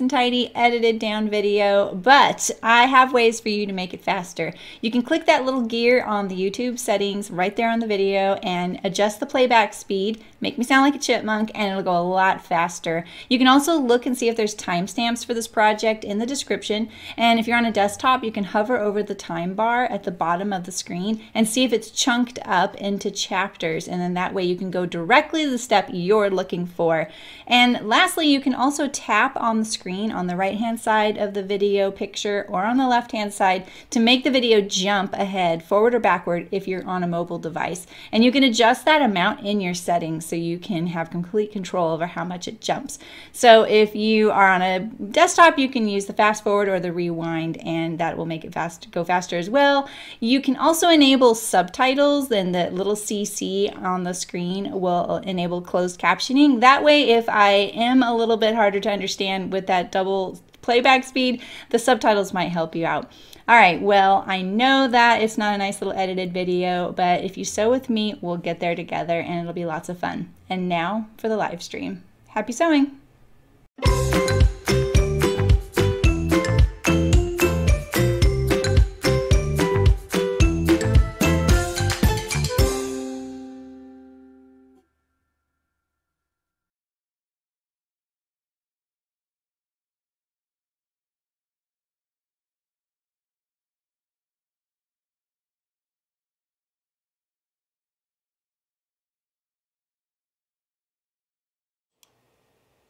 and tidy edited down video, but I have ways for you to make it faster. You can click that little gear on the YouTube settings right there on the video and adjust the playback speed, make me sound like a chipmunk, and it'll go a lot faster. You can also look and see if there's timestamps for this project in the description, and if you're on a desktop, you can hover over the time bar at the bottom of the screen and see if it's chunked up into chapters, and then that way you can go directly to the step you're looking for. And lastly, you can also tap on the screen on the right hand side of the video picture or on the left hand side to make the video jump ahead, forward or backward if you're on a mobile device. And you can adjust that amount in your settings so you can have complete control over how much it jumps. So if you are on a desktop, you can use the fast forward or the rewind and that will make it fast go faster as well. You can also enable subtitles and the little CC on the screen will enable closed captioning. That way if I am a little bit harder to understand with that double playback speed, the subtitles might help you out. All right, well, I know that it's not a nice little edited video, but if you sew with me, we'll get there together and it'll be lots of fun. And now for the live stream. Happy sewing!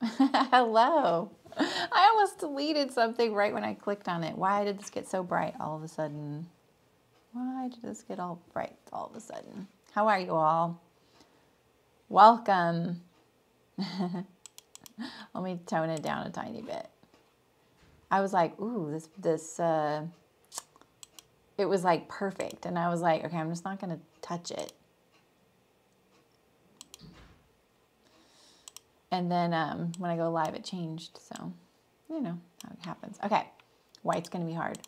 Hello. I almost deleted something right when I clicked on it. Why did this get so bright all of a sudden? Why did this get all bright all of a sudden? How are you all? Welcome. Let me tone it down a tiny bit. I was like, ooh, this, this, uh, it was like perfect. And I was like, okay, I'm just not going to touch it. And then um, when I go live, it changed. So, you know how it happens. Okay, white's going to be hard.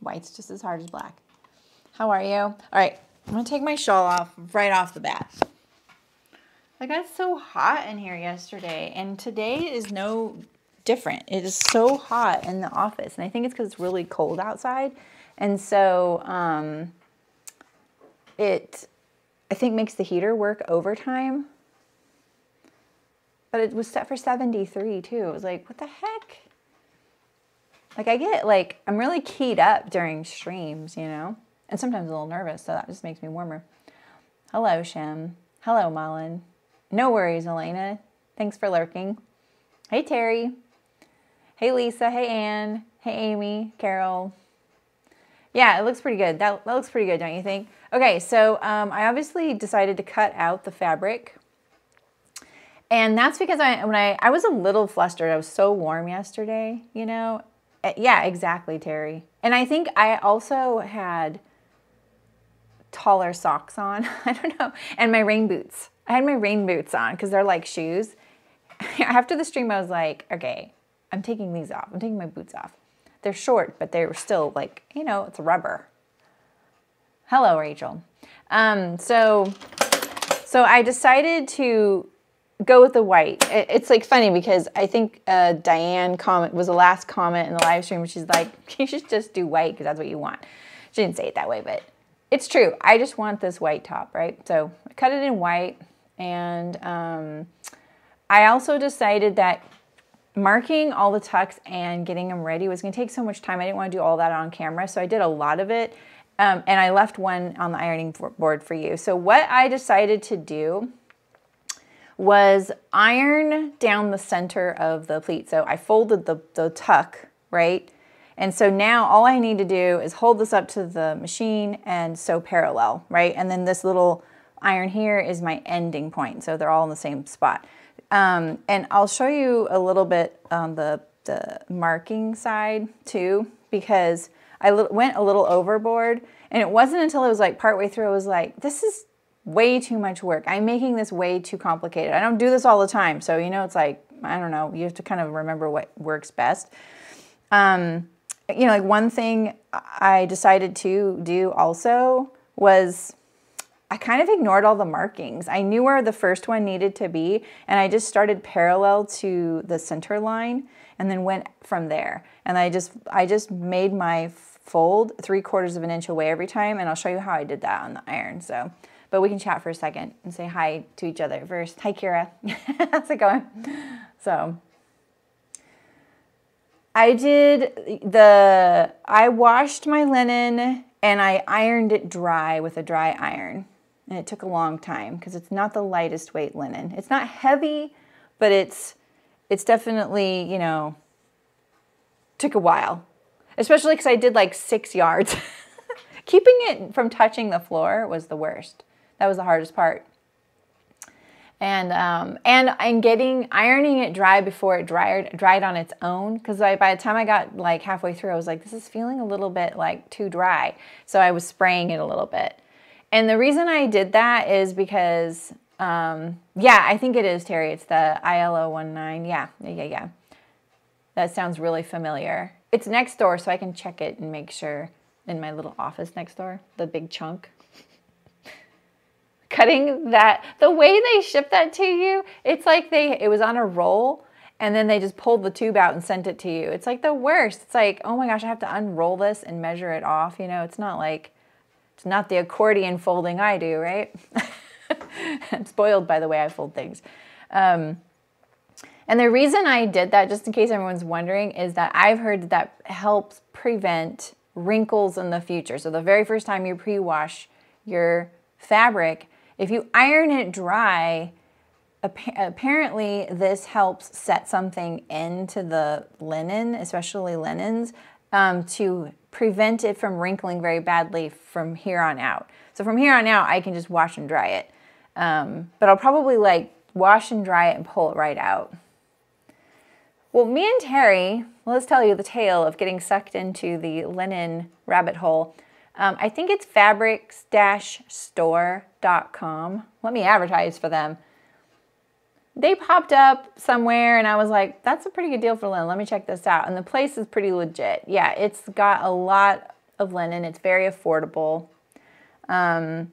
White's just as hard as black. How are you? All right, I'm going to take my shawl off right off the bat. I got so hot in here yesterday, and today is no different. It is so hot in the office, and I think it's because it's really cold outside. And so um, it, I think, makes the heater work overtime but it was set for 73 too. It was like, what the heck? Like I get like, I'm really keyed up during streams, you know? And sometimes a little nervous, so that just makes me warmer. Hello, Shem. Hello, Mullen. No worries, Elena. Thanks for lurking. Hey, Terry. Hey, Lisa. Hey, Anne. Hey, Amy. Carol. Yeah, it looks pretty good. That, that looks pretty good, don't you think? Okay, so um, I obviously decided to cut out the fabric and that's because I when I I was a little flustered. I was so warm yesterday, you know. Eh, yeah, exactly, Terry. And I think I also had taller socks on. I don't know. And my rain boots. I had my rain boots on because they're like shoes. After the stream, I was like, okay, I'm taking these off. I'm taking my boots off. They're short, but they were still like, you know, it's rubber. Hello, Rachel. Um, so, so I decided to go with the white. it's like funny because I think uh, Diane comment was the last comment in the live stream. She's like, you should just do white because that's what you want. She didn't say it that way, but it's true. I just want this white top, right? So I cut it in white. And um, I also decided that marking all the tucks and getting them ready was going to take so much time. I didn't want to do all that on camera. So I did a lot of it. Um, and I left one on the ironing board for you. So what I decided to do was iron down the center of the pleat. So I folded the, the tuck, right? And so now all I need to do is hold this up to the machine and sew parallel, right? And then this little iron here is my ending point. So they're all in the same spot. Um, and I'll show you a little bit on the, the marking side too, because I went a little overboard and it wasn't until I was like partway through, I was like, this is way too much work. I'm making this way too complicated. I don't do this all the time. So, you know, it's like, I don't know, you have to kind of remember what works best. Um, you know, like one thing I decided to do also was I kind of ignored all the markings. I knew where the first one needed to be, and I just started parallel to the center line and then went from there. And I just I just made my fold three quarters of an inch away every time, and I'll show you how I did that on the iron. So, but we can chat for a second and say hi to each other first. Hi, Kira. How's it going? So, I did the I washed my linen and I ironed it dry with a dry iron. And it took a long time because it's not the lightest weight linen. It's not heavy, but it's it's definitely, you know, took a while. Especially because I did like six yards. Keeping it from touching the floor was the worst. That was the hardest part. And um, and and getting ironing it dry before it dried dried on its own because by the time I got like halfway through, I was like, this is feeling a little bit like too dry. So I was spraying it a little bit. And the reason I did that is because um, yeah, I think it is Terry. It's the ILO 19. Yeah, yeah, yeah. That sounds really familiar. It's next door, so I can check it and make sure in my little office next door, the big chunk. Cutting that, the way they ship that to you, it's like they, it was on a roll and then they just pulled the tube out and sent it to you. It's like the worst. It's like, oh my gosh, I have to unroll this and measure it off. You know, it's not like, it's not the accordion folding I do, right? I'm spoiled by the way I fold things. Um, and the reason I did that, just in case everyone's wondering, is that I've heard that helps prevent wrinkles in the future. So the very first time you pre-wash your fabric, if you iron it dry, apparently this helps set something into the linen, especially linens, um, to prevent it from wrinkling very badly from here on out. So from here on out, I can just wash and dry it. Um, but I'll probably like wash and dry it and pull it right out. Well, me and Terry, let's tell you the tale of getting sucked into the linen rabbit hole. Um, I think it's fabrics-store.com. Let me advertise for them. They popped up somewhere and I was like, that's a pretty good deal for linen. Let me check this out. And the place is pretty legit. Yeah, it's got a lot of linen. It's very affordable. Um,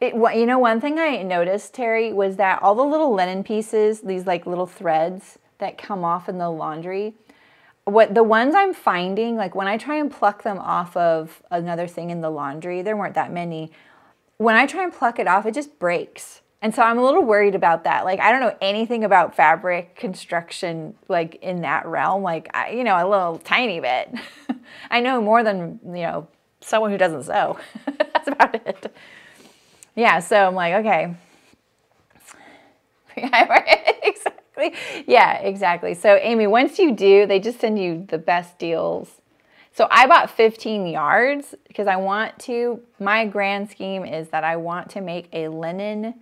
it, you know, one thing I noticed, Terry, was that all the little linen pieces, these like little threads that come off in the laundry, what the ones I'm finding, like when I try and pluck them off of another thing in the laundry, there weren't that many. When I try and pluck it off, it just breaks. And so I'm a little worried about that. Like I don't know anything about fabric construction like in that realm. Like I, you know, a little tiny bit. I know more than, you know, someone who doesn't sew. That's about it yeah, so I'm like, okay. exactly. Yeah, exactly. So Amy, once you do, they just send you the best deals. So I bought 15 yards because I want to, my grand scheme is that I want to make a linen,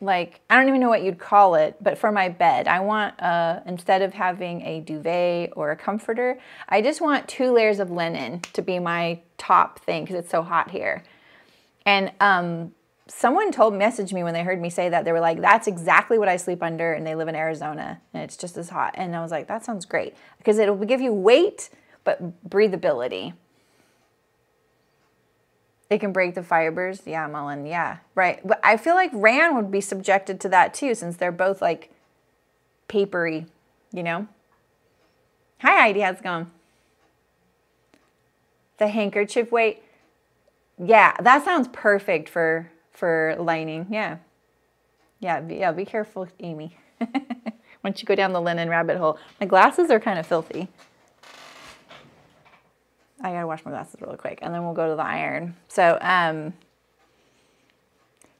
like, I don't even know what you'd call it, but for my bed, I want, uh, instead of having a duvet or a comforter, I just want two layers of linen to be my top thing because it's so hot here. And um, someone told, messaged me when they heard me say that. They were like, that's exactly what I sleep under. And they live in Arizona and it's just as hot. And I was like, that sounds great because it'll give you weight, but breathability. It can break the fibers. Yeah, Mullen. Yeah, right. But I feel like rayon would be subjected to that too, since they're both like papery, you know? Hi, Heidi. How's it going? The handkerchief weight. Yeah, that sounds perfect for for lining. Yeah. Yeah, be, yeah, be careful, Amy. Once you go down the linen rabbit hole. My glasses are kind of filthy. I gotta wash my glasses really quick and then we'll go to the iron. So, um,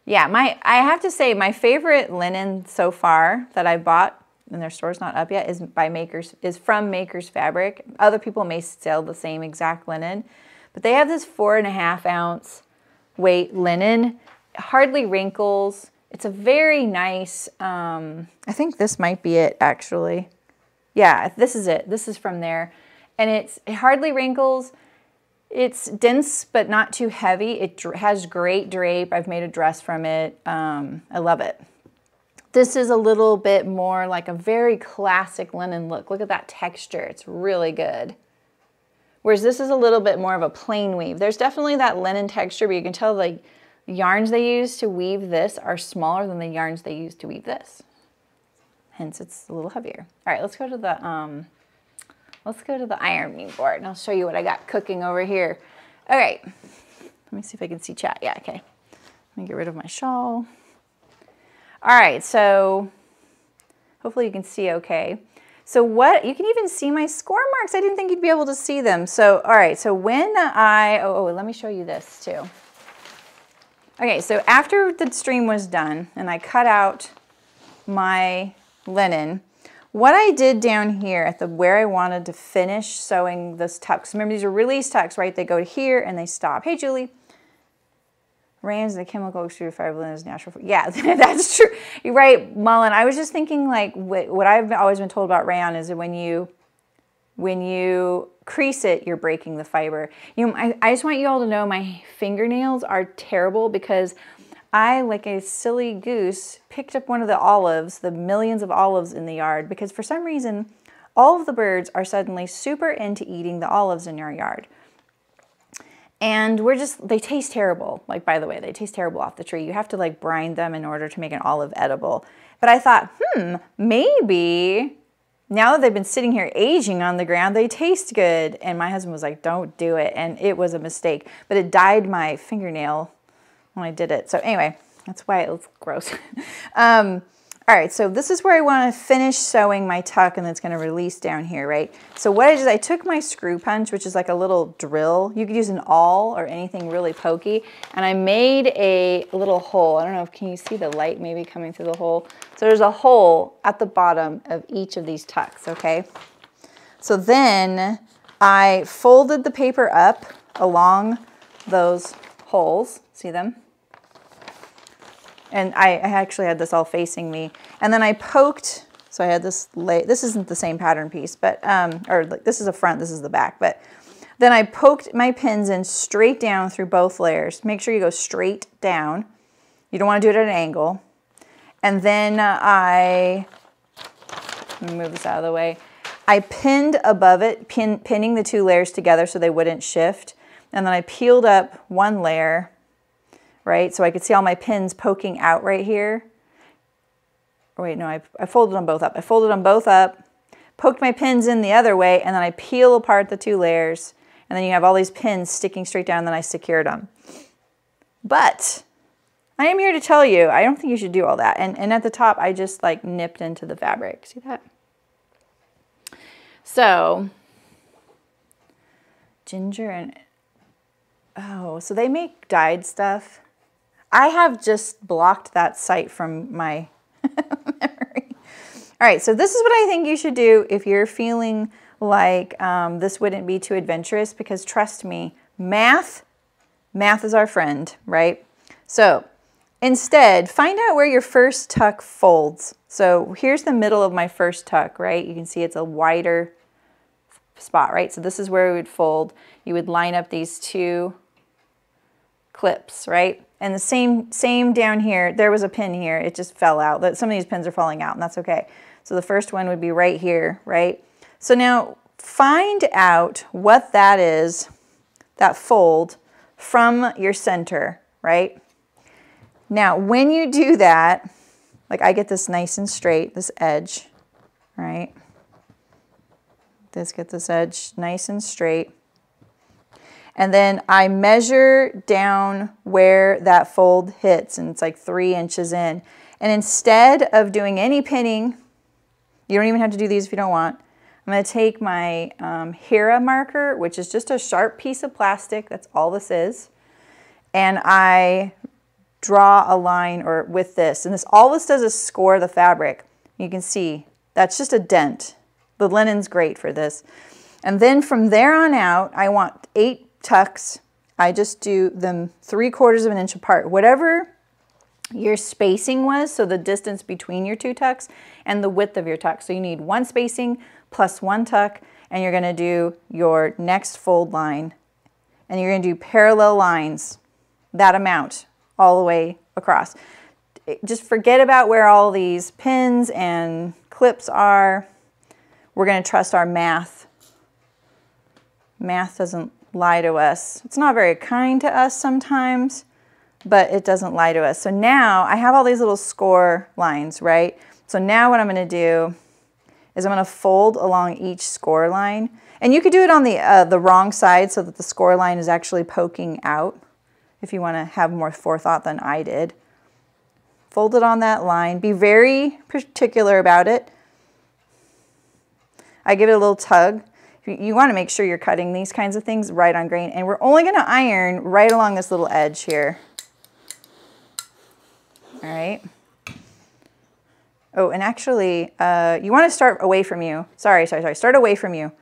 yeah, my I have to say my favorite linen so far that I bought and their store's not up yet is by Makers is from Makers Fabric. Other people may sell the same exact linen, but they have this four and a half ounce weight linen, hardly wrinkles. It's a very nice, um, I think this might be it actually. Yeah, this is it. This is from there. And it's it hardly wrinkles. It's dense but not too heavy. It has great drape. I've made a dress from it. Um, I love it. This is a little bit more like a very classic linen look. Look at that texture. It's really good Whereas this is a little bit more of a plain weave. There's definitely that linen texture, but you can tell like yarns they use to weave this are smaller than the yarns they use to weave this. Hence it's a little heavier. All right, let's go to the, um, let's go to the ironing board and I'll show you what I got cooking over here. All right, let me see if I can see chat. Yeah, okay. Let me get rid of my shawl. All right, so hopefully you can see okay. So what, you can even see my score marks. I didn't think you'd be able to see them. So, all right, so when I, oh, oh let me show you this too. Okay, so after the stream was done and I cut out my linen, what I did down here at the where I wanted to finish sewing this tucks, remember these are release tucks, right? They go to here and they stop. Hey, Julie. Rayon's the chemical extruded fiber linen is natural. Yeah, that's true. You're right, Mullen. I was just thinking like what I've always been told about rayon is that when you when you crease it, you're breaking the fiber. You know, I, I just want you all to know my fingernails are terrible because I, like a silly goose, picked up one of the olives, the millions of olives in the yard, because for some reason, all of the birds are suddenly super into eating the olives in your yard. And we're just, they taste terrible. Like, by the way, they taste terrible off the tree. You have to like brine them in order to make an olive edible. But I thought, hmm, maybe now that they've been sitting here aging on the ground, they taste good. And my husband was like, don't do it. And it was a mistake. But it dyed my fingernail when I did it. So anyway, that's why it looks gross. um, all right, so this is where I want to finish sewing my tuck and it's going to release down here, right? So what I did, I took my screw punch, which is like a little drill. You could use an awl or anything really pokey. And I made a little hole. I don't know if, can you see the light maybe coming through the hole? So there's a hole at the bottom of each of these tucks, okay? So then I folded the paper up along those holes. See them? And I, I actually had this all facing me. And then I poked, so I had this, lay, this isn't the same pattern piece, but, um, or like, this is the front, this is the back, but then I poked my pins in straight down through both layers. Make sure you go straight down. You don't want to do it at an angle. And then uh, I, move this out of the way. I pinned above it, pin, pinning the two layers together so they wouldn't shift. And then I peeled up one layer right? So I could see all my pins poking out right here. Oh, wait, no, I, I folded them both up. I folded them both up, poked my pins in the other way, and then I peel apart the two layers, and then you have all these pins sticking straight down, and then I secured them. But I am here to tell you, I don't think you should do all that. And, and at the top, I just like nipped into the fabric. See that? So, ginger and, oh, so they make dyed stuff. I have just blocked that site from my memory. All right, so this is what I think you should do if you're feeling like um, this wouldn't be too adventurous because trust me, math, math is our friend, right? So instead, find out where your first tuck folds. So here's the middle of my first tuck, right? You can see it's a wider spot, right? So this is where we would fold. You would line up these two clips, right? And the same, same down here, there was a pin here, it just fell out. Some of these pins are falling out and that's okay. So the first one would be right here, right? So now find out what that is, that fold, from your center, right? Now, when you do that, like I get this nice and straight, this edge, right? Let's get this edge nice and straight. And then I measure down where that fold hits, and it's like three inches in. And instead of doing any pinning, you don't even have to do these if you don't want, I'm gonna take my um, Hera marker, which is just a sharp piece of plastic, that's all this is, and I draw a line or with this. And this all this does is score the fabric. You can see that's just a dent. The linen's great for this. And then from there on out, I want eight tucks, I just do them three quarters of an inch apart. Whatever your spacing was, so the distance between your two tucks and the width of your tuck. So you need one spacing plus one tuck, and you're gonna do your next fold line. And you're gonna do parallel lines, that amount, all the way across. Just forget about where all these pins and clips are. We're gonna trust our math Math doesn't lie to us. It's not very kind to us sometimes, but it doesn't lie to us. So now I have all these little score lines, right? So now what I'm gonna do is I'm gonna fold along each score line. And you could do it on the, uh, the wrong side so that the score line is actually poking out if you wanna have more forethought than I did. Fold it on that line. Be very particular about it. I give it a little tug. You want to make sure you're cutting these kinds of things right on grain. And we're only going to iron right along this little edge here. All right. Oh, and actually, uh, you want to start away from you. Sorry, sorry, sorry. Start away from you.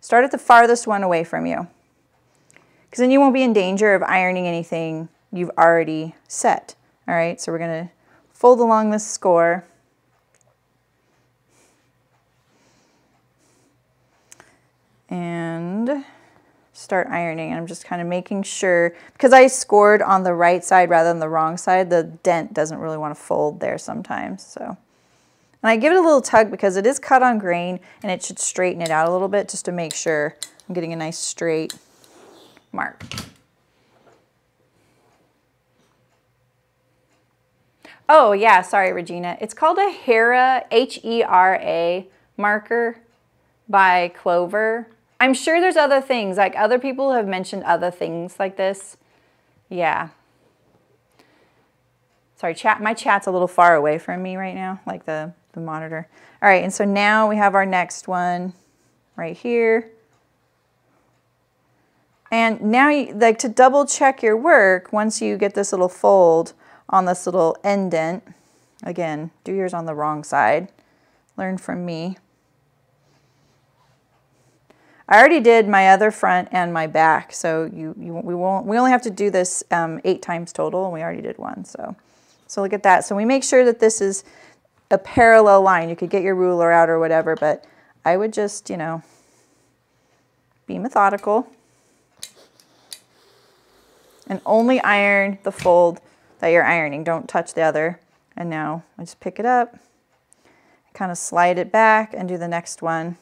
Start at the farthest one away from you. Because then you won't be in danger of ironing anything you've already set. All right, so we're to fold along this score. And start ironing. I'm just kind of making sure, because I scored on the right side rather than the wrong side, the dent doesn't really want to fold there sometimes. So, And I give it a little tug because it is cut on grain and it should straighten it out a little bit just to make sure I'm getting a nice straight mark. Oh yeah, sorry Regina. It's called a Hera, H-E-R-A marker by Clover. I'm sure there's other things, like other people have mentioned other things like this. Yeah. Sorry, chat. my chat's a little far away from me right now, like the, the monitor. All right, and so now we have our next one right here. And now, you, like to double check your work, once you get this little fold on this little indent, again, do yours on the wrong side. Learn from me. I already did my other front and my back, so you, you we won't we only have to do this um, eight times total, and we already did one. So, so look at that. So we make sure that this is a parallel line. You could get your ruler out or whatever, but I would just you know be methodical and only iron the fold that you're ironing. Don't touch the other. And now I just pick it up, kind of slide it back, and do the next one.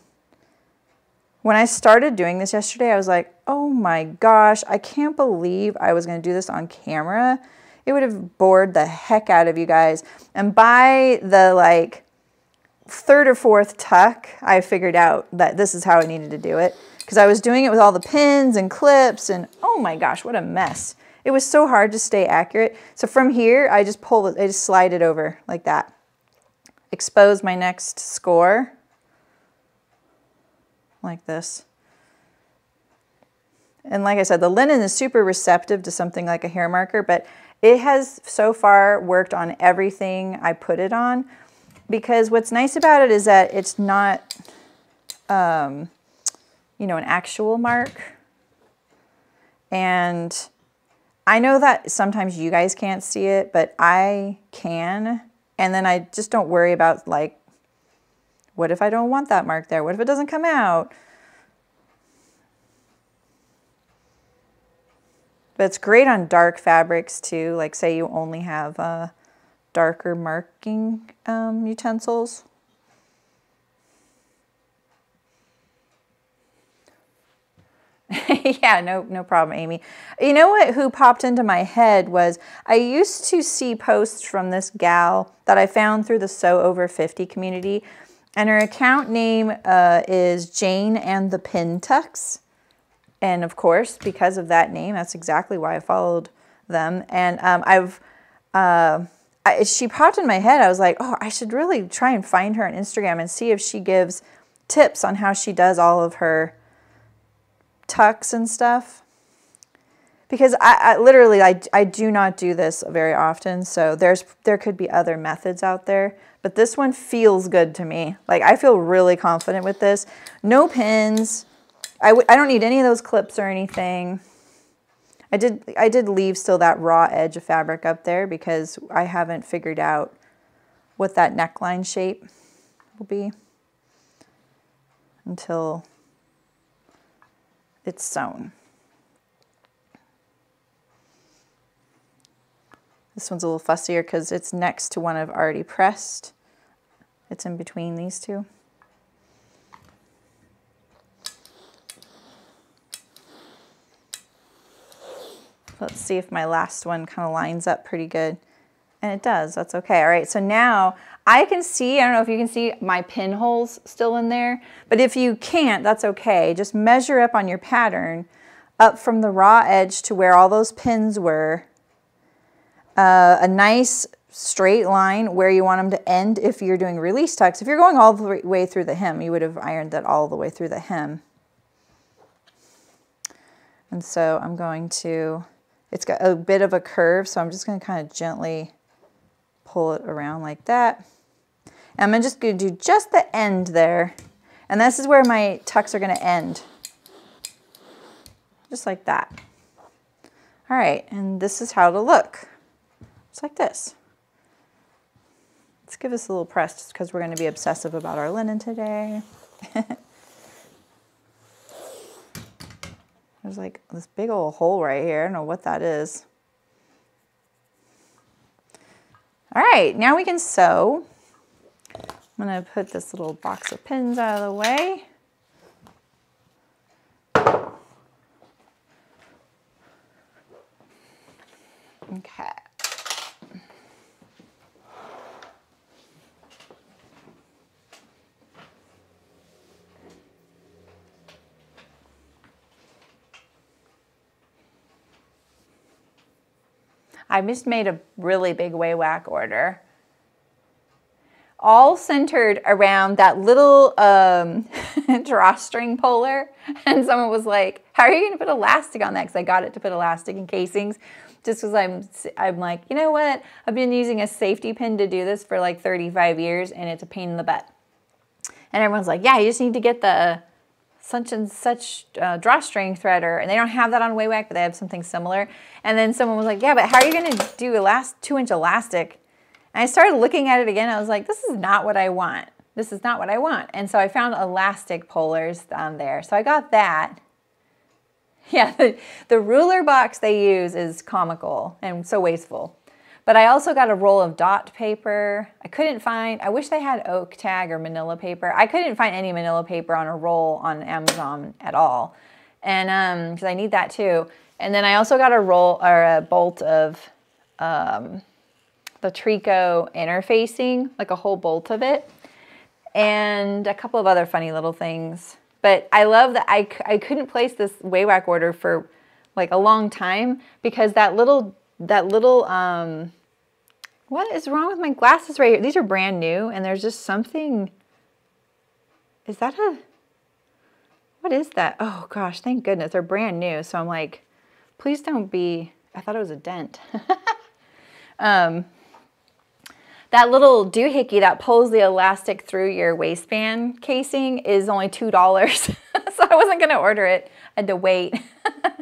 When I started doing this yesterday, I was like, oh my gosh, I can't believe I was going to do this on camera. It would have bored the heck out of you guys. And by the like third or fourth tuck, I figured out that this is how I needed to do it because I was doing it with all the pins and clips and oh my gosh, what a mess. It was so hard to stay accurate. So from here, I just pull it, I just slide it over like that. Expose my next score like this. And like I said, the linen is super receptive to something like a Hera marker, but it has so far worked on everything I put it on because what's nice about it is that it's not, um, you know, an actual mark. And I know that sometimes you guys can't see it, but I can. And then I just don't worry about like what if I don't want that mark there? What if it doesn't come out? But it's great on dark fabrics too. Like say you only have uh, darker marking um, utensils. yeah, no, no problem, Amy. You know what? Who popped into my head was I used to see posts from this gal that I found through the Sew Over 50 community and her account name uh, is Jane and the Pin Tucks. And of course, because of that name, that's exactly why I followed them. And um, I've, uh, I, she popped in my head. I was like, oh, I should really try and find her on Instagram and see if she gives tips on how she does all of her tucks and stuff. Because I, I literally, I, I do not do this very often. So there's, there could be other methods out there but this one feels good to me. Like I feel really confident with this. No pins. I w I don't need any of those clips or anything. I did, I did leave still that raw edge of fabric up there because I haven't figured out what that neckline shape will be until it's sewn. This one's a little fussier because it's next to one I've already pressed. It's in between these two. Let's see if my last one kind of lines up pretty good. And it does, that's okay. All right, so now I can see, I don't know if you can see my pinholes still in there, but if you can't, that's okay. Just measure up on your pattern up from the raw edge to where all those pins were. Uh, a nice straight line where you want them to end if you're doing release tucks. If you're going all the way through the hem, you would have ironed that all the way through the hem. And so I'm going to, it's got a bit of a curve, so I'm just going to kind of gently pull it around like that. And I'm just going to do just the end there. And this is where my tucks are going to end. Just like that. All right, and this is how it'll look. Just like this. Let's give this a little press just because we're going to be obsessive about our linen today. There's like this big old hole right here. I don't know what that is. All right, now we can sew. I'm gonna put this little box of pins out of the way. Okay. I just made a really big Wawak order. All centered around that little um, drawstring puller. And someone was like, how are you gonna put elastic on that? Because I got it to put elastic in casings. Just because I'm, I'm like, you know what? I've been using a safety pin to do this for like 35 years and it's a pain in the butt. And everyone's like, yeah, you just need to get the such and such uh, drawstring threader, and they don't have that on Wawak, but they have something similar. And then someone was like, yeah, but how are you gonna do a last two inch elastic? And I started looking at it again, I was like, this is not what I want. This is not what I want. And so I found elastic pullers on there. So I got that. Yeah, the, the ruler box they use is comical and so wasteful. But I also got a roll of dot paper. I couldn't find, I wish they had oak tag or manila paper. I couldn't find any manila paper on a roll on Amazon at all. And um, because I need that too. And then I also got a roll or a bolt of um, the tricot interfacing, like a whole bolt of it. And a couple of other funny little things. But I love that I, I couldn't place this Wawak order for like a long time because that little that little, um, what is wrong with my glasses right here? These are brand new and there's just something, is that a, what is that? Oh gosh, thank goodness. They're brand new. So I'm like, please don't be, I thought it was a dent. um, that little doohickey that pulls the elastic through your waistband casing is only $2. so I wasn't to order it. I had to wait.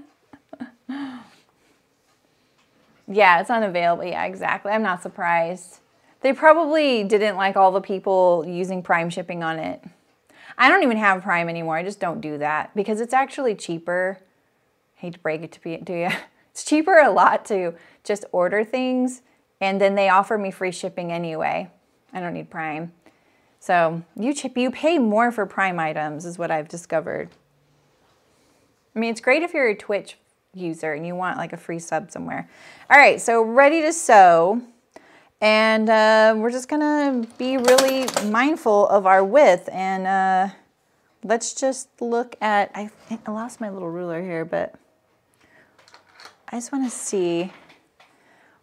Yeah, it's unavailable. Yeah, exactly. I'm not surprised. They probably didn't like all the people using Prime shipping on it. I don't even have Prime anymore. I just don't do that because it's actually cheaper. I hate to break it to, be, to you. It's cheaper a lot to just order things and then they offer me free shipping anyway. I don't need Prime. So you chip, you pay more for Prime items is what I've discovered. I mean, it's great if you're a Twitch user and you want like a free sub somewhere. All right, so ready to sew. And uh, we're just gonna be really mindful of our width and uh, let's just look at, I, I lost my little ruler here, but I just wanna see,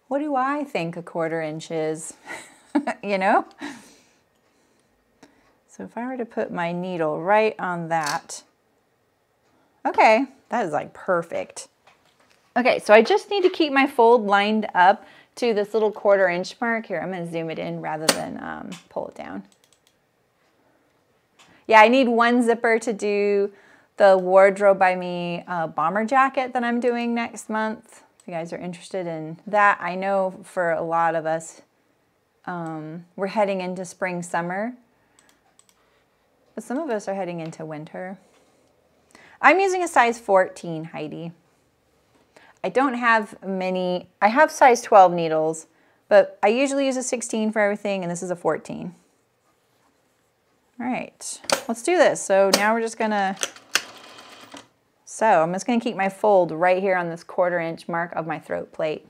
what do I think a quarter inch is, you know? So if I were to put my needle right on that, okay, that is like perfect. Okay, so I just need to keep my fold lined up to this little quarter inch mark. Here, I'm gonna zoom it in rather than um, pull it down. Yeah, I need one zipper to do the Wardrobe by Me uh, bomber jacket that I'm doing next month. If you guys are interested in that, I know for a lot of us, um, we're heading into spring, summer, but some of us are heading into winter. I'm using a size 14, Heidi. I don't have many, I have size 12 needles, but I usually use a 16 for everything and this is a 14. All right, let's do this. So now we're just gonna So I'm just gonna keep my fold right here on this quarter inch mark of my throat plate.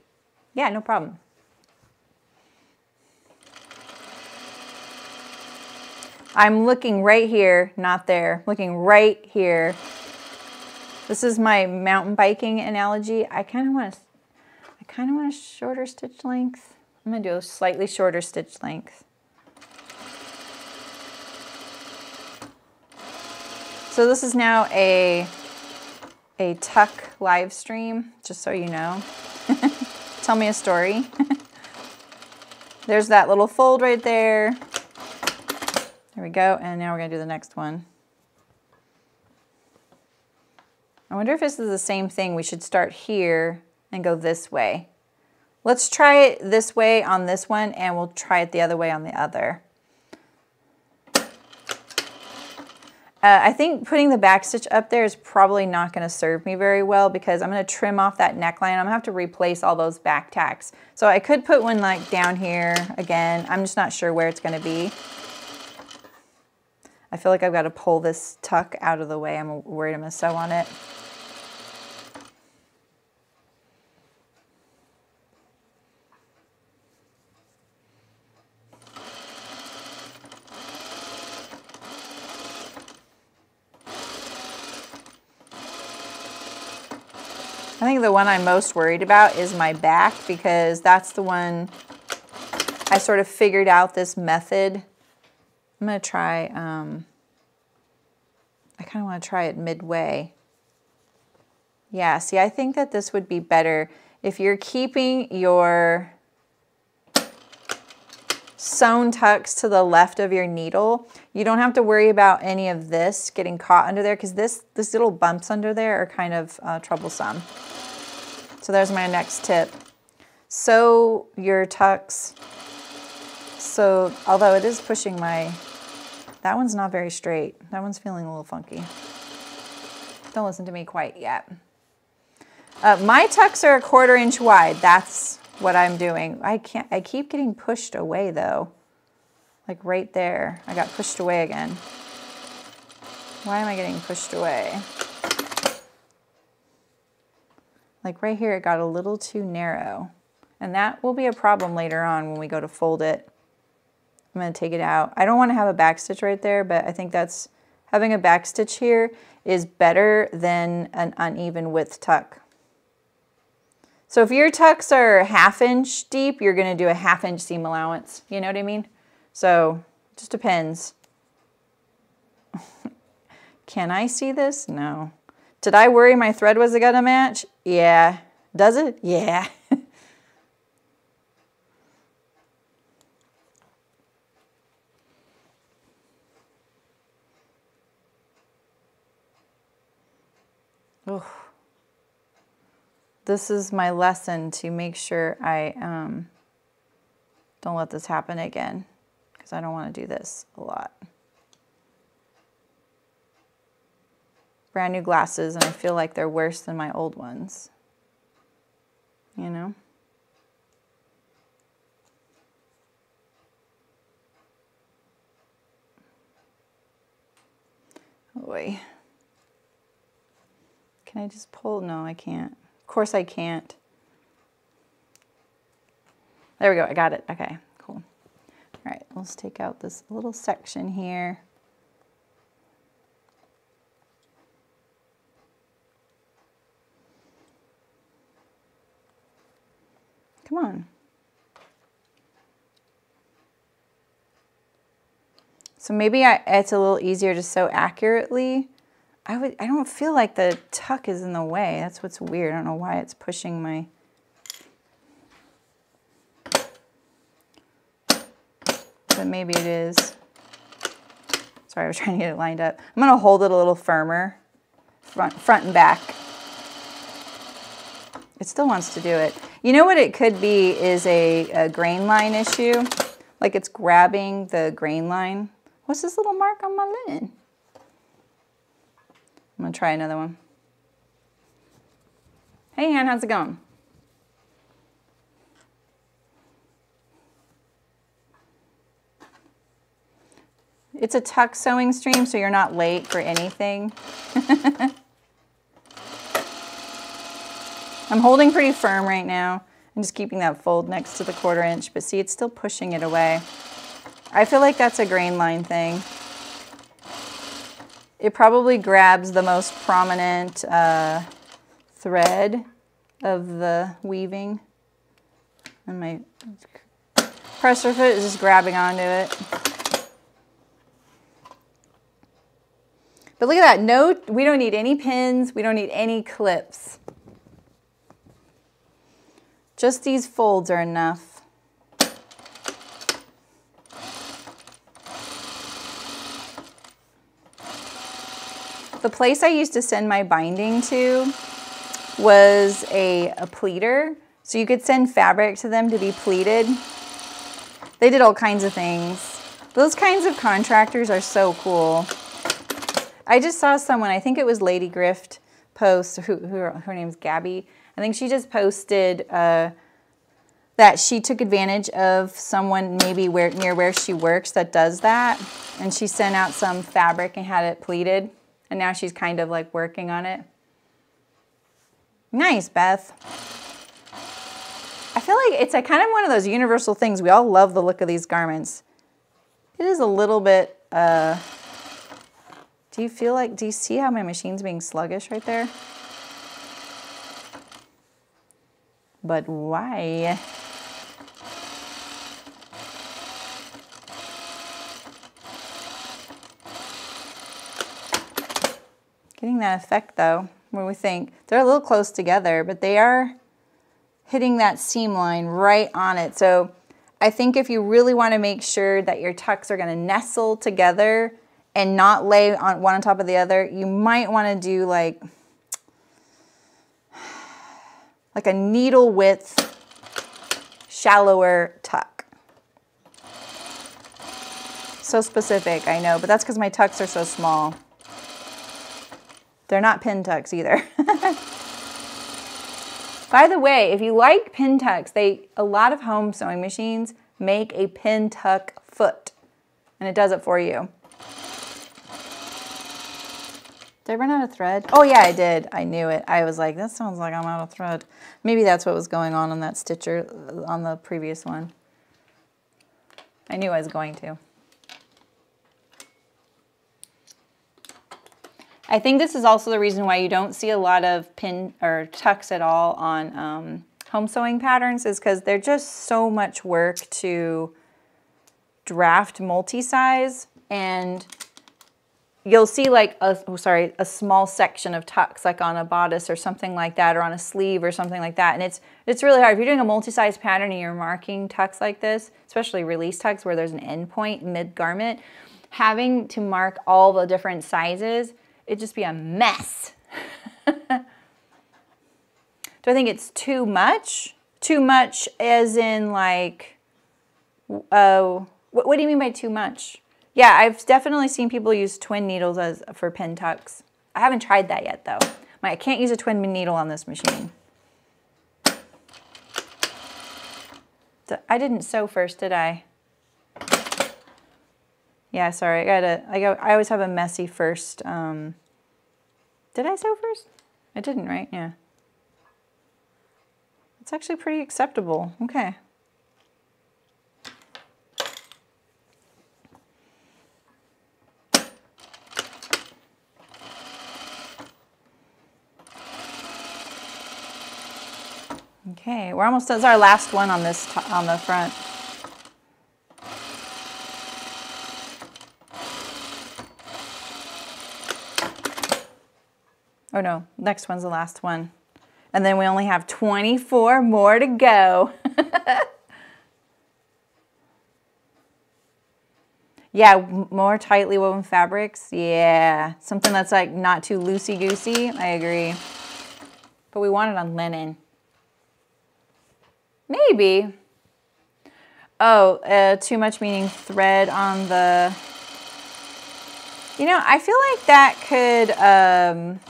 Yeah, no problem. I'm looking right here, not there, looking right here. This is my mountain biking analogy. I kind of want to, I kind of want a shorter stitch length. I'm gonna do a slightly shorter stitch length. So this is now a, a tuck live stream, just so you know. Tell me a story. There's that little fold right there. There we go, and now we're gonna do the next one. I wonder if this is the same thing. We should start here and go this way. Let's try it this way on this one and we'll try it the other way on the other. Uh, I think putting the back stitch up there is probably not going to serve me very well because I'm going to trim off that neckline. I'm going to have to replace all those back tacks. So I could put one like down here again. I'm just not sure where it's going to be. I feel like I've got to pull this tuck out of the way. I'm worried I'm going to sew on it. I think the one I'm most worried about is my back because that's the one I sort of figured out this method. I'm going to try, um, I kind of want to try it midway. Yeah, see, I think that this would be better if you're keeping your sewn tucks to the left of your needle. You don't have to worry about any of this getting caught under there because this, this little bumps under there are kind of uh, troublesome. So there's my next tip. Sew your tucks. So although it is pushing my, that one's not very straight. That one's feeling a little funky. Don't listen to me quite yet. Uh, my tucks are a quarter inch wide. That's what I'm doing. I can't, I keep getting pushed away though. Like right there. I got pushed away again. Why am I getting pushed away? Like right here, it got a little too narrow. And that will be a problem later on when we go to fold it. I'm gonna take it out. I don't wanna have a back stitch right there, but I think that's, having a back stitch here is better than an uneven width tuck. So if your tucks are half inch deep, you're gonna do a half inch seam allowance. You know what I mean? So just depends. Can I see this? No. Did I worry my thread was gonna match? Yeah. Does it? Yeah. oh. This is my lesson to make sure I um, don't let this happen again because I don't want to do this a lot. brand new glasses and I feel like they're worse than my old ones. You know? Boy. Can I just pull? No, I can't. Of course I can't. There we go. I got it. Okay, cool. All right, let's take out this little section here. Come on. So maybe I, it's a little easier to sew accurately. I would. I don't feel like the tuck is in the way. That's what's weird. I don't know why it's pushing my. But maybe it is. Sorry, I was trying to get it lined up. I'm gonna hold it a little firmer, front, front and back. It still wants to do it. You know what it could be is a, a grain line issue. Like it's grabbing the grain line. What's this little mark on my linen? I'm gonna try another one. Hey Ann, how's it going? It's a tuck sewing stream, so you're not late for anything. I'm holding pretty firm right now. I'm just keeping that fold next to the quarter inch, but see, it's still pushing it away. I feel like that's a grain line thing. It probably grabs the most prominent uh, thread of the weaving. And my presser foot is just grabbing onto it. But look at that, no, we don't need any pins, we don't need any clips. Just these folds are enough. The place I used to send my binding to was a, a pleater. So you could send fabric to them to be pleated. They did all kinds of things. Those kinds of contractors are so cool. I just saw someone, I think it was Lady Grift, post, who, who her name's Gabby. I think she just posted uh, that she took advantage of someone maybe where near where she works that does that. And she sent out some fabric and had it pleated. And now she's kind of like working on it. Nice, Beth. I feel like it's a kind of one of those universal things. We all love the look of these garments. It is a little bit, uh, do you feel like, do you see how my machine's being sluggish right there? But why? Getting that effect though, where we think they're a little close together, but they are hitting that seam line right on it. So I think if you really want to make sure that your tucks are going to nestle together and not lay on one on top of the other, you might want to do like like a needle width shallower tuck. So specific, I know, but that's because my tucks are so small. They're not pin tucks either. By the way, if you like pin tucks, they a lot of home sewing machines make a pin tuck foot, and it does it for you. Did I run out of thread? Oh yeah, I did. I knew it. I was like, that sounds like I'm out of thread. Maybe that's what was going on on that stitcher on the previous one. I knew I was going to. I think this is also the reason why you don't see a lot of pin or tucks at all on um, home sewing patterns is because they're just so much work to draft multi-size and you'll see like a, oh, sorry, a small section of tucks like on a bodice or something like that or on a sleeve or something like that. And it's, it's really hard. If you're doing a multi-size pattern and you're marking tucks like this, especially release tucks where there's an end point mid-garment, having to mark all the different sizes it'd just be a mess. Do I think it's too much? Too much as in like, oh, what, what do you mean by too much? Yeah, I've definitely seen people use twin needles as for pin tucks. I haven't tried that yet though. My, I can't use a twin needle on this machine. I didn't sew first, did I? Yeah, sorry. I gotta. I go. I always have a messy first. Um, did I sew first? I didn't, right? Yeah. It's actually pretty acceptable. Okay. Okay, we're almost, that's our last one on this, on the front. Oh no, next one's the last one. And then we only have 24 more to go. yeah, more tightly woven fabrics. Yeah, something that's like not too loosey-goosey. I agree. But we want it on linen. Maybe. Oh, uh, too much meaning thread on the... You know, I feel like that could... Um,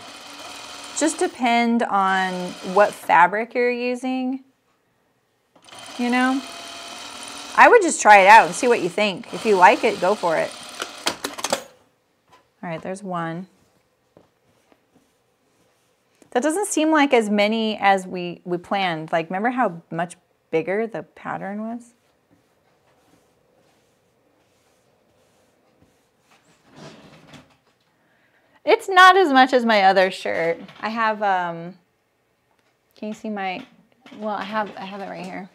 just depend on what fabric you're using, you know? I would just try it out and see what you think. If you like it, go for it. All right, there's one. That doesn't seem like as many as we, we planned. Like, remember how much bigger the pattern was? It's not as much as my other shirt. I have, um, can you see my, well, I have, I have it right here.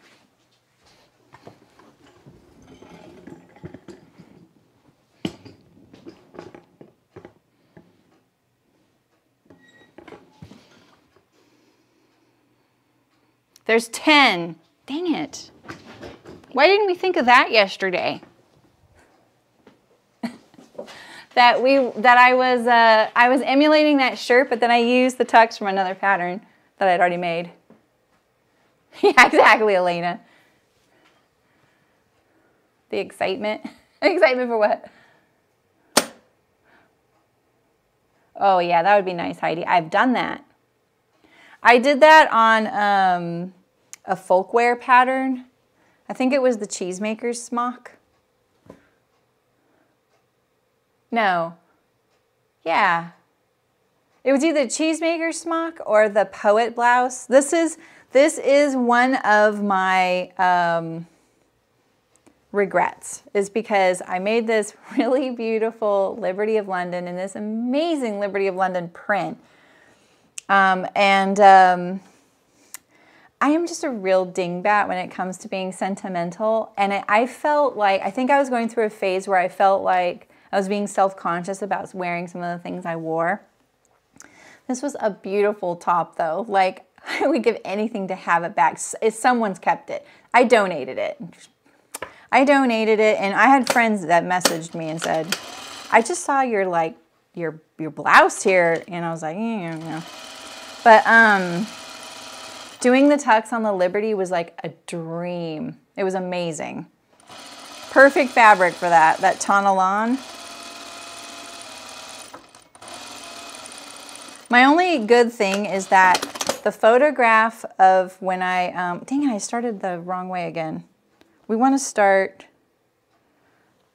There's 10. Dang it. Why didn't we think of that yesterday? that we that I was uh, I was emulating that shirt, but then I used the tucks from another pattern that I'd already made. yeah, exactly, Elena. The excitement. excitement for what? Oh yeah, that would be nice, Heidi. I've done that. I did that on um, a Folkwear pattern. I think it was the cheesemaker's smock. No. Yeah. It was either cheesemaker smock or the poet blouse. This is this is one of my um, regrets is because I made this really beautiful Liberty of London in this amazing Liberty of London print um, and um, I am just a real dingbat when it comes to being sentimental. And it, I felt like, I think I was going through a phase where I felt like I was being self conscious about wearing some of the things I wore. This was a beautiful top though. Like, I would give anything to have it back. If someone's kept it, I donated it. I donated it, and I had friends that messaged me and said, "I just saw your like your your blouse here," and I was like, yeah, yeah. But um, doing the tucks on the Liberty was like a dream. It was amazing. Perfect fabric for that, that Tana Lawn. My only good thing is that the photograph of when I, um, dang it, I started the wrong way again. We want to start,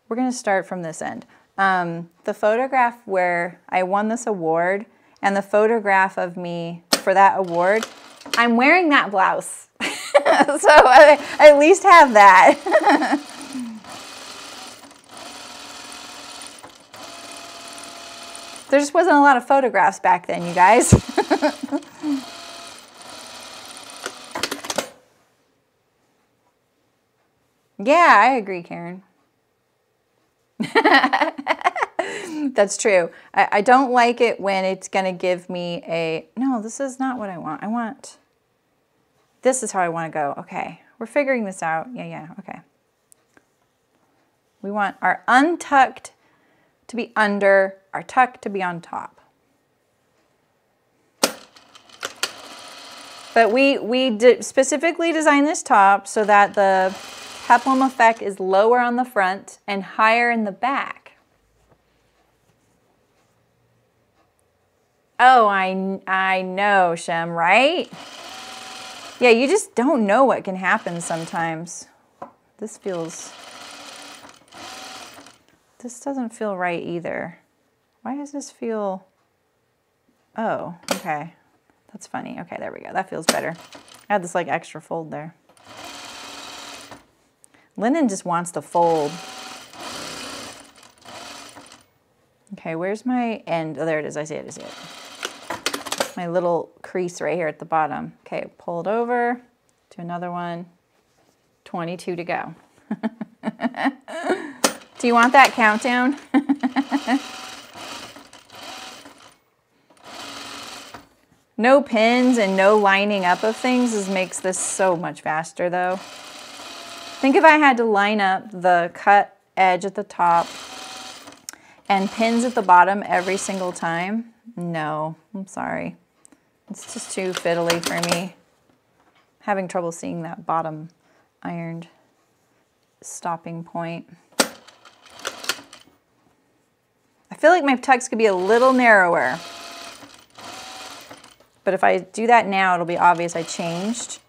we're going to start from this end. Um, the photograph where I won this award, and the photograph of me for that award, I'm wearing that blouse. so I, I, at least have that. there just wasn't a lot of photographs back then, you guys. yeah, I agree, Karen. That's true. I, I don't like it when it's going to give me a, no, this is not what I want. I want, this is how I want to go. Okay, we're figuring this out. Yeah, yeah, okay. We want our untucked to be under, our tuck to be on top. But we, we specifically designed this top so that the peplum effect is lower on the front and higher in the back. Oh, I, I know, Shem, right? Yeah, you just don't know what can happen sometimes. This feels, this doesn't feel right either. Why does this feel, oh, okay. That's funny. Okay, there we go. That feels better. I had this like extra fold there. Linen just wants to fold. Okay, where's my end? Oh, there it is. I see it. I see it my little crease right here at the bottom. Okay, pull it over to another one. 22 to go. Do you want that countdown? no pins and no lining up of things is, makes this so much faster though. Think if I had to line up the cut edge at the top and pins at the bottom every single time, no, I'm sorry. It's just too fiddly for me. Having trouble seeing that bottom ironed stopping point. I feel like my tucks could be a little narrower. But if I do that now, it'll be obvious I changed.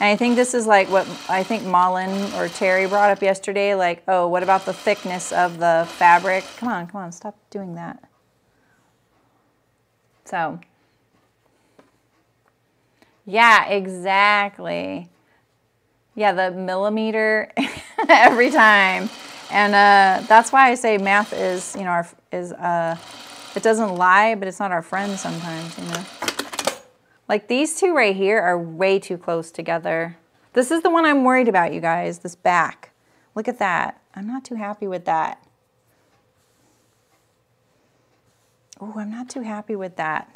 And I think this is like what I think Malin or Terry brought up yesterday, like, oh, what about the thickness of the fabric? Come on, come on, stop doing that. So, yeah, exactly. Yeah, the millimeter every time. And uh, that's why I say math is, you know, our, is, uh, it doesn't lie, but it's not our friend sometimes, you know. Like these two right here are way too close together. This is the one I'm worried about, you guys, this back. Look at that. I'm not too happy with that. Oh, I'm not too happy with that.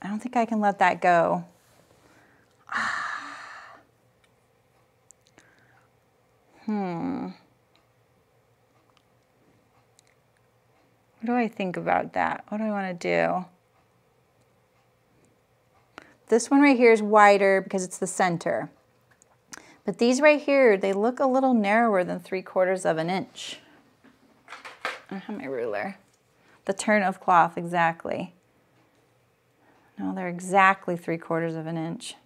I don't think I can let that go. hmm. What do I think about that? What do I want to do? This one right here is wider because it's the center. But these right here, they look a little narrower than three quarters of an inch. I have my ruler. The turn of cloth, exactly. No, they're exactly three quarters of an inch.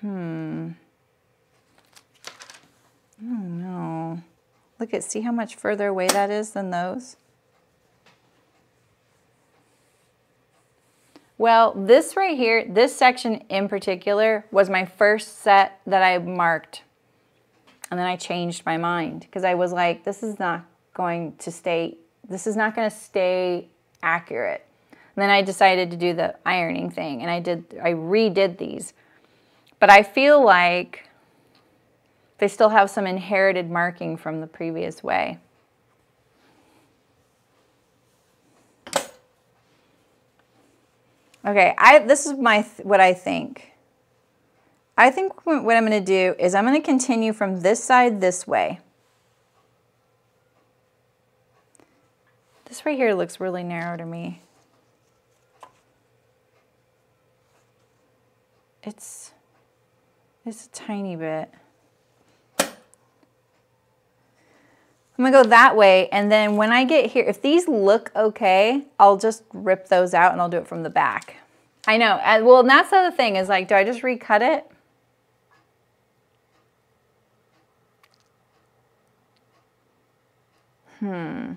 Hmm. Oh no. Look at, see how much further away that is than those? Well, this right here, this section in particular was my first set that I marked. And then I changed my mind because I was like, this is not going to stay, this is not going to stay accurate. And then I decided to do the ironing thing and I did, I redid these. But I feel like they still have some inherited marking from the previous way. Okay, I this is my what I think. I think what I'm going to do is I'm going to continue from this side this way. This right here looks really narrow to me. It's it's a tiny bit. I'm gonna go that way, and then when I get here, if these look okay, I'll just rip those out and I'll do it from the back. I know, well, and that's the other thing is like, do I just recut it? Hmm.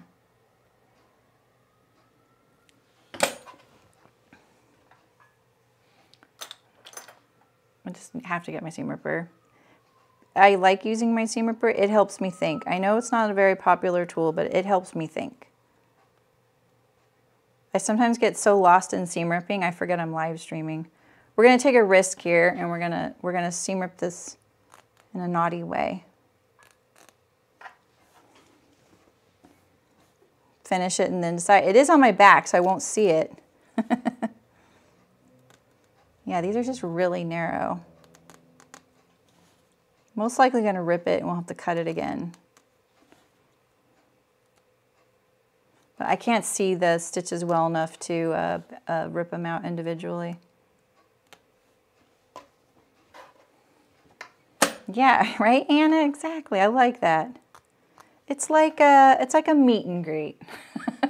I just have to get my seam ripper. I like using my seam ripper. It helps me think. I know it's not a very popular tool, but it helps me think. I sometimes get so lost in seam ripping, I forget I'm live streaming. We're gonna take a risk here and we're gonna, we're gonna seam rip this in a naughty way. Finish it and then decide. It is on my back, so I won't see it. yeah, these are just really narrow. Most likely going to rip it and we'll have to cut it again. But I can't see the stitches well enough to uh, uh, rip them out individually. Yeah, right, Anna? Exactly. I like that. It's like a, it's like a meet and greet.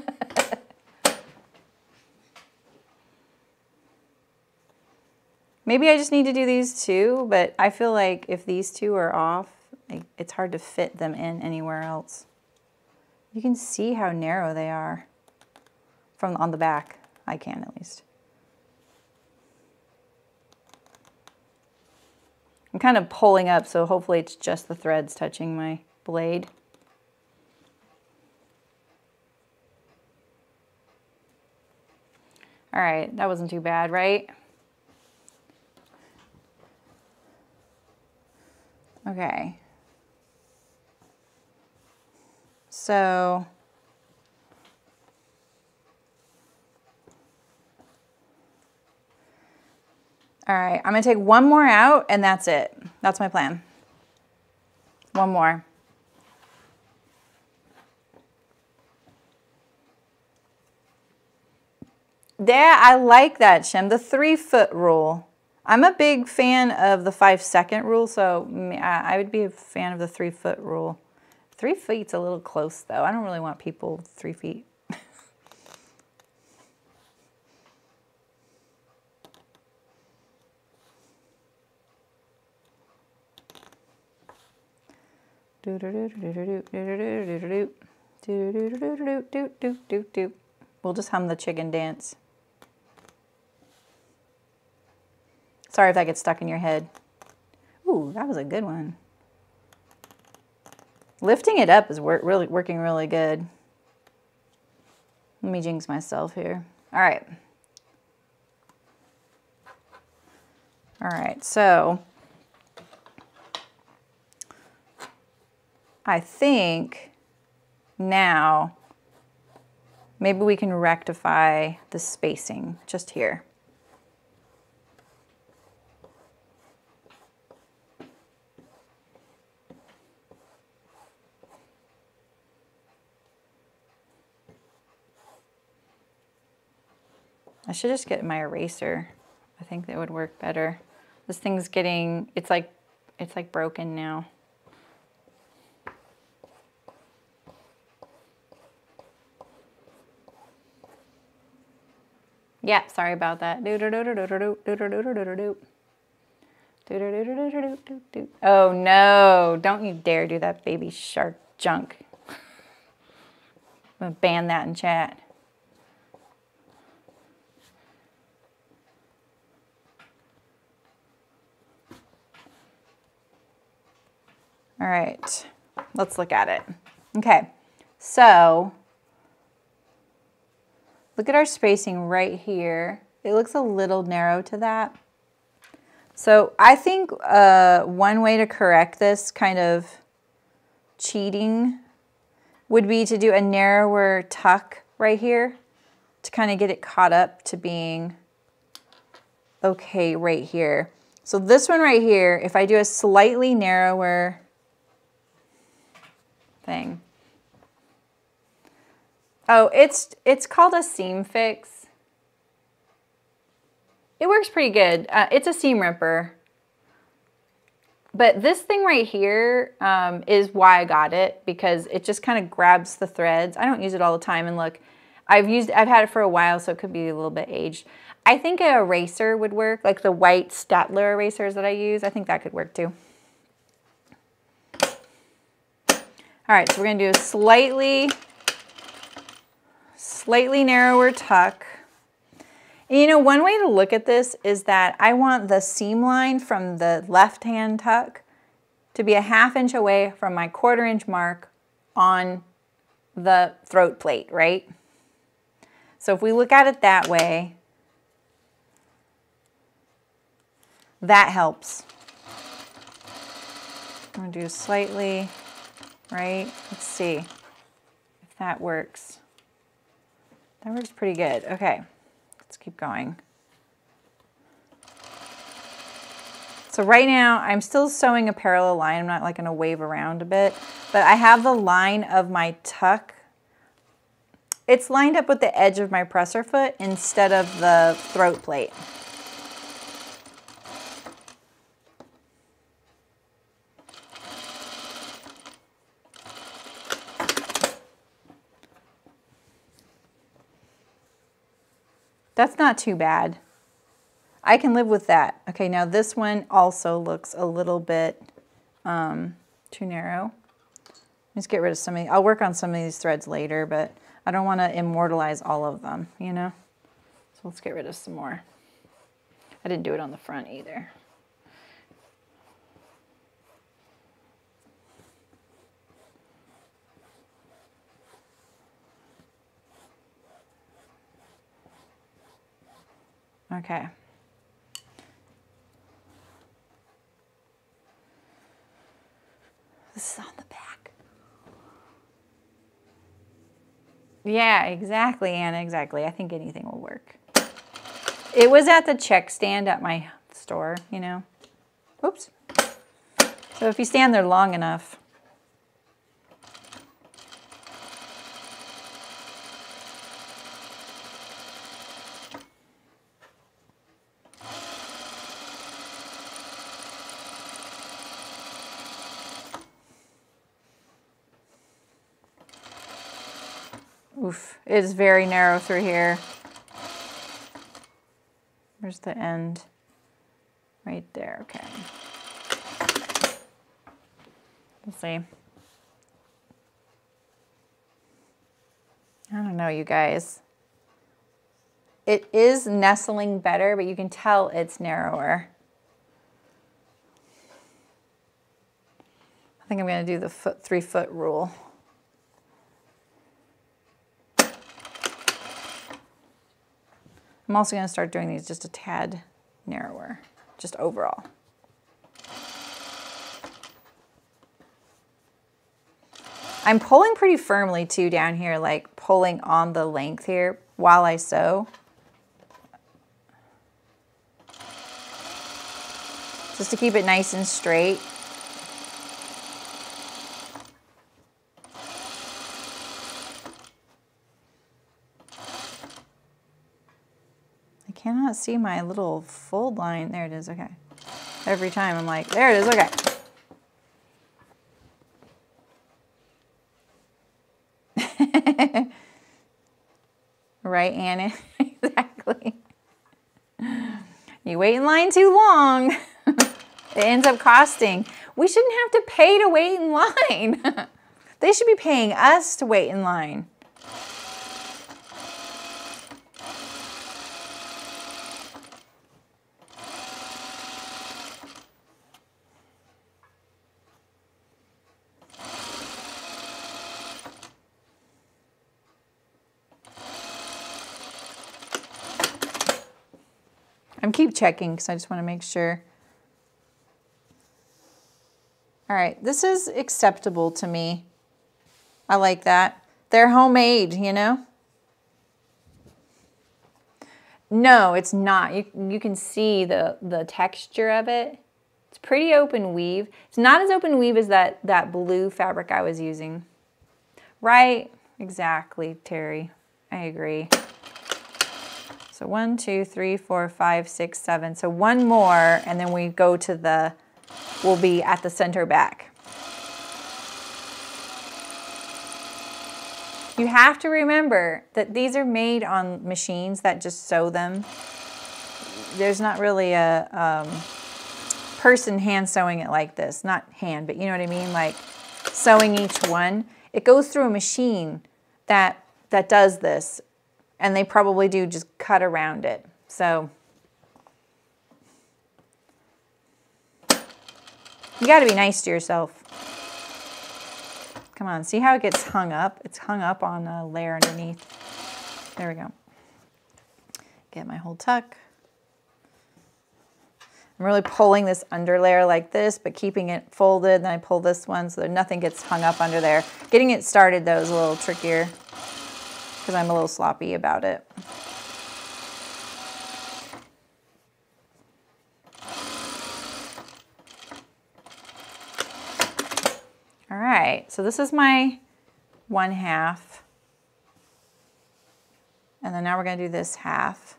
Maybe I just need to do these two, but I feel like if these two are off, it's hard to fit them in anywhere else. You can see how narrow they are from on the back. I can at least. I'm kind of pulling up, so hopefully it's just the threads touching my blade. All right, that wasn't too bad, right? Okay. So All right, I'm gonna take one more out and that's it. That's my plan. One more. There, I like that, Shem. The three foot rule. I'm a big fan of the five second rule, so I would be a fan of the three foot rule. Three feet's a little close though. I don't really want people three feet. We'll just hum the chicken dance. Sorry if that gets stuck in your head. Ooh, that was a good one. Lifting it up is really working really good. Let me jinx myself here. All right. All right, so I think now maybe we can rectify the spacing just here. I should just get my eraser. I think that would work better. This thing's getting, it's like, it's like broken now. Yeah, sorry about that. Oh no, don't you dare do that baby shark junk. I'm gonna ban that in chat. All right, let's look at it. Okay, so look at our spacing right here. It looks a little narrow to that. So I think uh, one way to correct this kind of cheating would be to do a narrower tuck right here to kind of get it caught up to being okay right here. So this one right here, if I do a slightly narrower thing. Oh, it's it's called a seam fix. It works pretty good. Uh, it's a seam ripper. But this thing right here um, is why I got it because it just kind of grabs the threads. I don't use it all the time and look, I've used I've had it for a while so it could be a little bit aged. I think an eraser would work, like the white Staedtler erasers that I use. I think that could work too. All right, so we're gonna do a slightly, slightly narrower tuck. And you know, one way to look at this is that I want the seam line from the left-hand tuck to be a half inch away from my quarter inch mark on the throat plate, right? So if we look at it that way, that helps. I'm gonna do a slightly right? Let's see if that works. That works pretty good. Okay, let's keep going. So right now I'm still sewing a parallel line. I'm not like gonna wave around a bit, but I have the line of my tuck. It's lined up with the edge of my presser foot instead of the throat plate. That's not too bad. I can live with that. Okay, now this one also looks a little bit um, too narrow. Let's get rid of some of these. I'll work on some of these threads later, but I don't want to immortalize all of them, you know? So let's get rid of some more. I didn't do it on the front either. Okay. This is on the back. Yeah, exactly, Anna, exactly. I think anything will work. It was at the check stand at my store, you know. Oops. So if you stand there long enough, Oof, it is very narrow through here. Where's the end? Right there, okay. We'll see. I don't know, you guys. It is nestling better, but you can tell it's narrower. I think I'm gonna do the foot, three foot rule. I'm also to start doing these just a tad narrower, just overall. I'm pulling pretty firmly too down here, like pulling on the length here while I sew. Just to keep it nice and straight. Cannot see my little fold line. There it is, okay. Every time I'm like, there it is, okay. right, Anna? exactly. You wait in line too long. it ends up costing. We shouldn't have to pay to wait in line. they should be paying us to wait in line. Checking because I just want to make sure. All right, this is acceptable to me. I like that. They're homemade, you know? No, it's not. You, you can see the, the texture of it. It's pretty open weave. It's not as open weave as that, that blue fabric I was using. Right? Exactly, Terry. I agree. So one, two, three, four, five, six, seven. So one more, and then we go to the, we'll be at the center back. You have to remember that these are made on machines that just sew them. There's not really a um, person hand sewing it like this. Not hand, but you know what I mean? Like sewing each one. It goes through a machine that, that does this and they probably do just cut around it. So you got to be nice to yourself. Come on, see how it gets hung up? It's hung up on a layer underneath. There we go. Get my whole tuck. I'm really pulling this under layer like this, but keeping it folded. Then I pull this one so that nothing gets hung up under there. Getting it started though is a little trickier because I'm a little sloppy about it. All right, so this is my one half. And then now we're gonna do this half.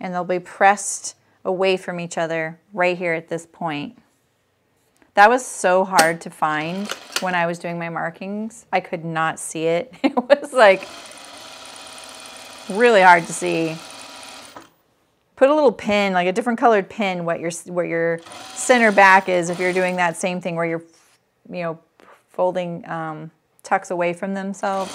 And they'll be pressed away from each other right here at this point. That was so hard to find when I was doing my markings. I could not see it. It was like really hard to see. Put a little pin, like a different colored pin, what your where your center back is if you're doing that same thing where you're, you know, folding um, tucks away from themselves.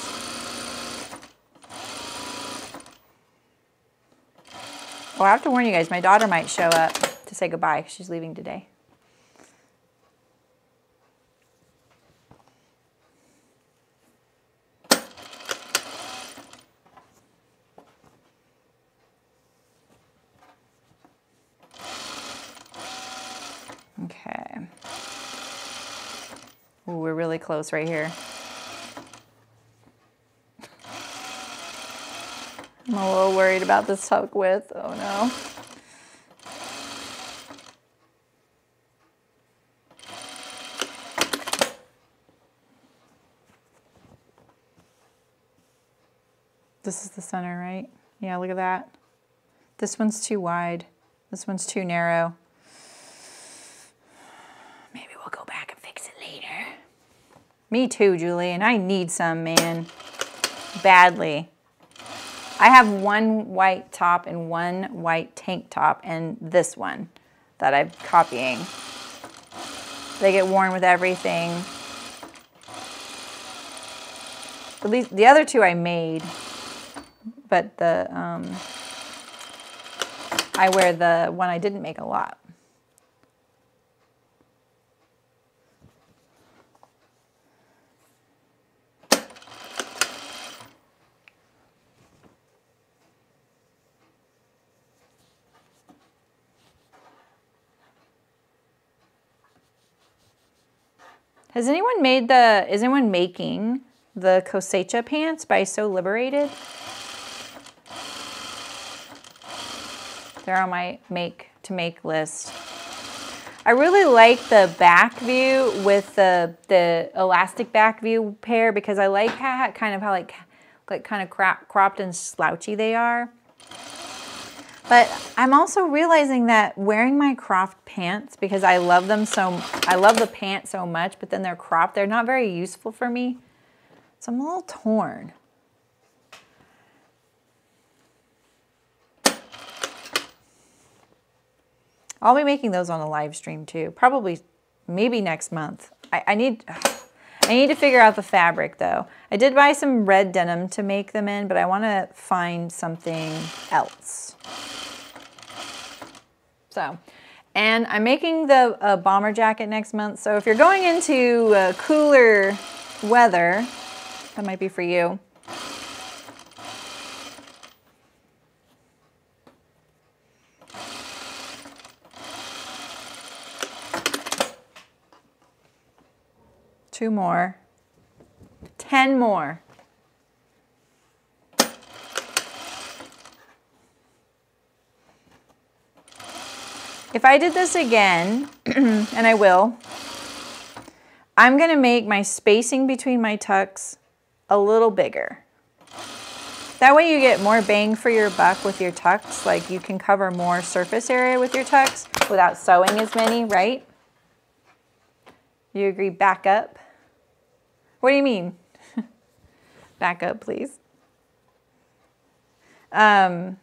Oh, I have to warn you guys, my daughter might show up to say goodbye. She's leaving today. Ooh, we're really close right here. I'm a little worried about this tuck width. Oh no. This is the center, right? Yeah, look at that. This one's too wide. This one's too narrow. Me too, Julie, and I need some, man, badly. I have one white top and one white tank top and this one that I'm copying. They get worn with everything. At least the other two I made, but the um, I wear the one I didn't make a lot. Has anyone made the, is anyone making the cosecha pants by Sew Liberated? They're on my make to make list. I really like the back view with the the elastic back view pair because I like how kind of how like like kind of crop, cropped and slouchy they are. But I'm also realizing that wearing my cropped pants because I love them so I love the pants so much, but then they're cropped, they're not very useful for me. So I'm a little torn. I'll be making those on a live stream too. Probably, maybe next month. I, I need, I need to figure out the fabric though. I did buy some red denim to make them in, but I want to find something else. So, and I'm making the uh, bomber jacket next month. So if you're going into uh, cooler weather, that might be for you. Two more. Ten more. If I did this again, and I will, I'm gonna make my spacing between my tucks a little bigger. That way you get more bang for your buck with your tucks, like you can cover more surface area with your tucks without sewing as many, right? You agree back up? What do you mean? back up, please. Um,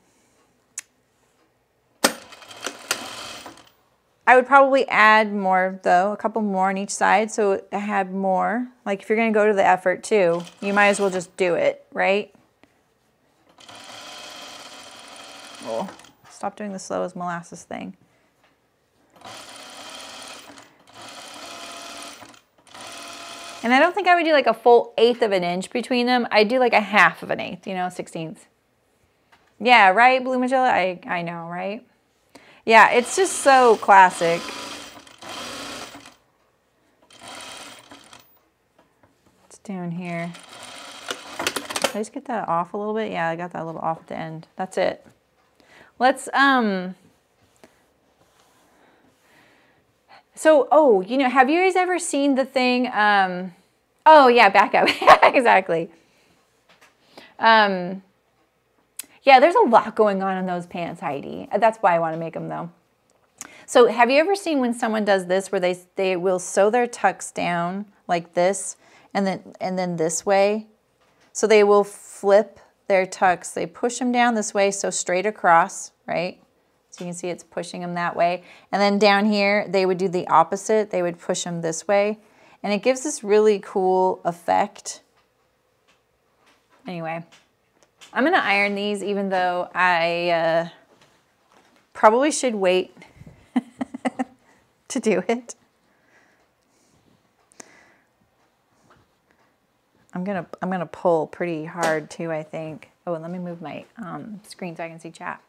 I would probably add more though, a couple more on each side so I had more. Like if you're gonna go to the effort too, you might as well just do it, right? Oh, stop doing the slow as molasses thing. And I don't think I would do like a full eighth of an inch between them. I'd do like a half of an eighth, you know, sixteenth. Yeah, right, Blue Magilla? I, I know, right? Yeah, it's just so classic. It's down here. I just get that off a little bit? Yeah, I got that a little off at the end. That's it. Let's, um, so, oh, you know, have you guys ever seen the thing, um, oh yeah, back up, exactly. Um, yeah, there's a lot going on in those pants, Heidi. That's why I want to make them though. So have you ever seen when someone does this where they, they will sew their tucks down like this and then, and then this way? So they will flip their tucks. They push them down this way, so straight across, right? So you can see it's pushing them that way. And then down here, they would do the opposite. They would push them this way. And it gives this really cool effect. Anyway, I'm gonna iron these even though I uh, probably should wait to do it. I'm gonna I'm gonna pull pretty hard too, I think. Oh, and let me move my um, screen so I can see chat.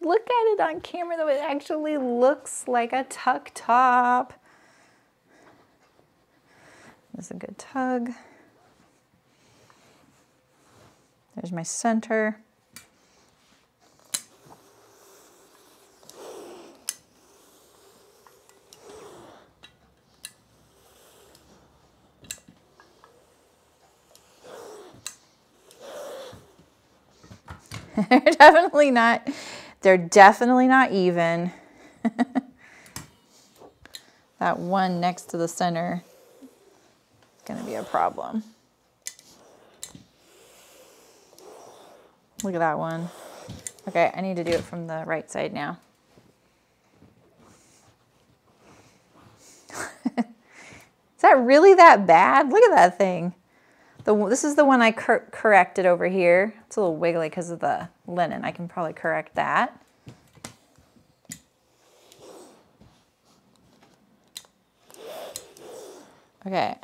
Look at it on camera though, it actually looks like a tuck top. This is a good tug. There's my center. they're definitely not, they're definitely not even. that one next to the center is gonna be a problem. Look at that one. Okay, I need to do it from the right side now. is that really that bad? Look at that thing. The, this is the one I cor corrected over here. It's a little wiggly because of the linen. I can probably correct that. Okay.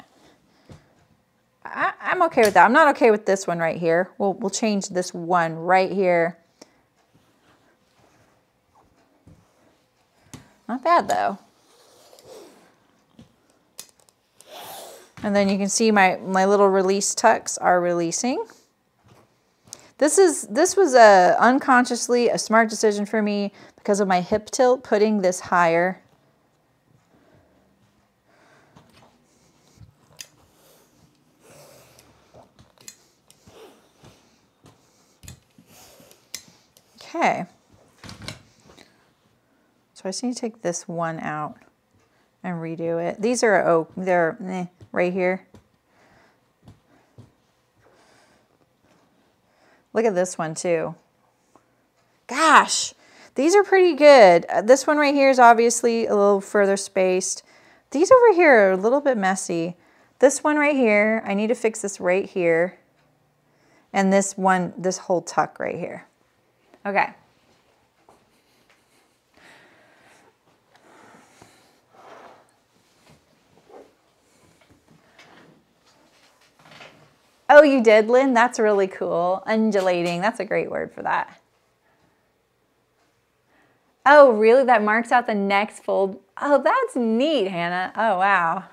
I, am okay with that. I'm not okay with this one right here. We'll, we'll change this one right here. Not bad though. And then you can see my, my little release tucks are releasing. This is this was a unconsciously a smart decision for me because of my hip tilt, putting this higher. Okay. So I just need to take this one out and redo it. These are, oh, they're right here. Look at this one too. Gosh, these are pretty good. Uh, this one right here is obviously a little further spaced. These over here are a little bit messy. This one right here, I need to fix this right here. And this one, this whole tuck right here. Okay. Oh, you did, Lynn? That's really cool. Undulating. That's a great word for that. Oh, really? That marks out the next fold. Oh, that's neat, Hannah. Oh, wow.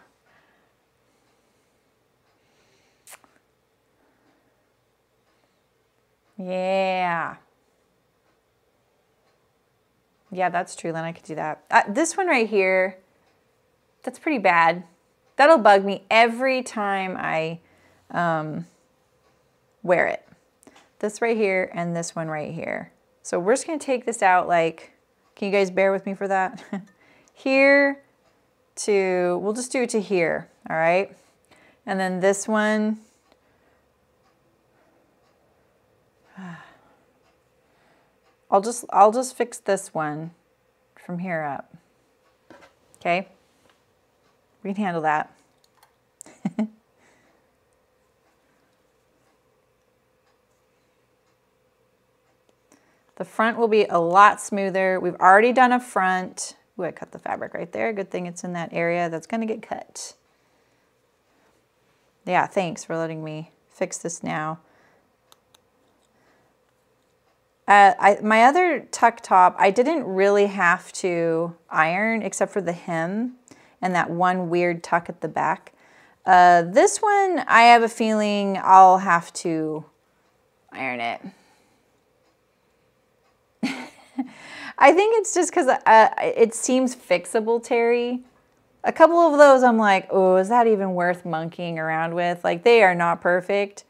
Yeah. Yeah, that's true, Lynn. I could do that. Uh, this one right here, that's pretty bad. That'll bug me every time I um, wear it. This right here and this one right here. So we're just gonna take this out like, can you guys bear with me for that? here to, we'll just do it to here, all right? And then this one, I'll just, I'll just fix this one from here up, okay? We can handle that. The front will be a lot smoother. We've already done a front. Ooh, I cut the fabric right there. Good thing it's in that area that's gonna get cut. Yeah, thanks for letting me fix this now. Uh, I, my other tuck top, I didn't really have to iron except for the hem and that one weird tuck at the back. Uh, this one, I have a feeling I'll have to iron it. I think it's just because uh, it seems fixable, Terry. A couple of those I'm like, oh, is that even worth monkeying around with? Like, they are not perfect.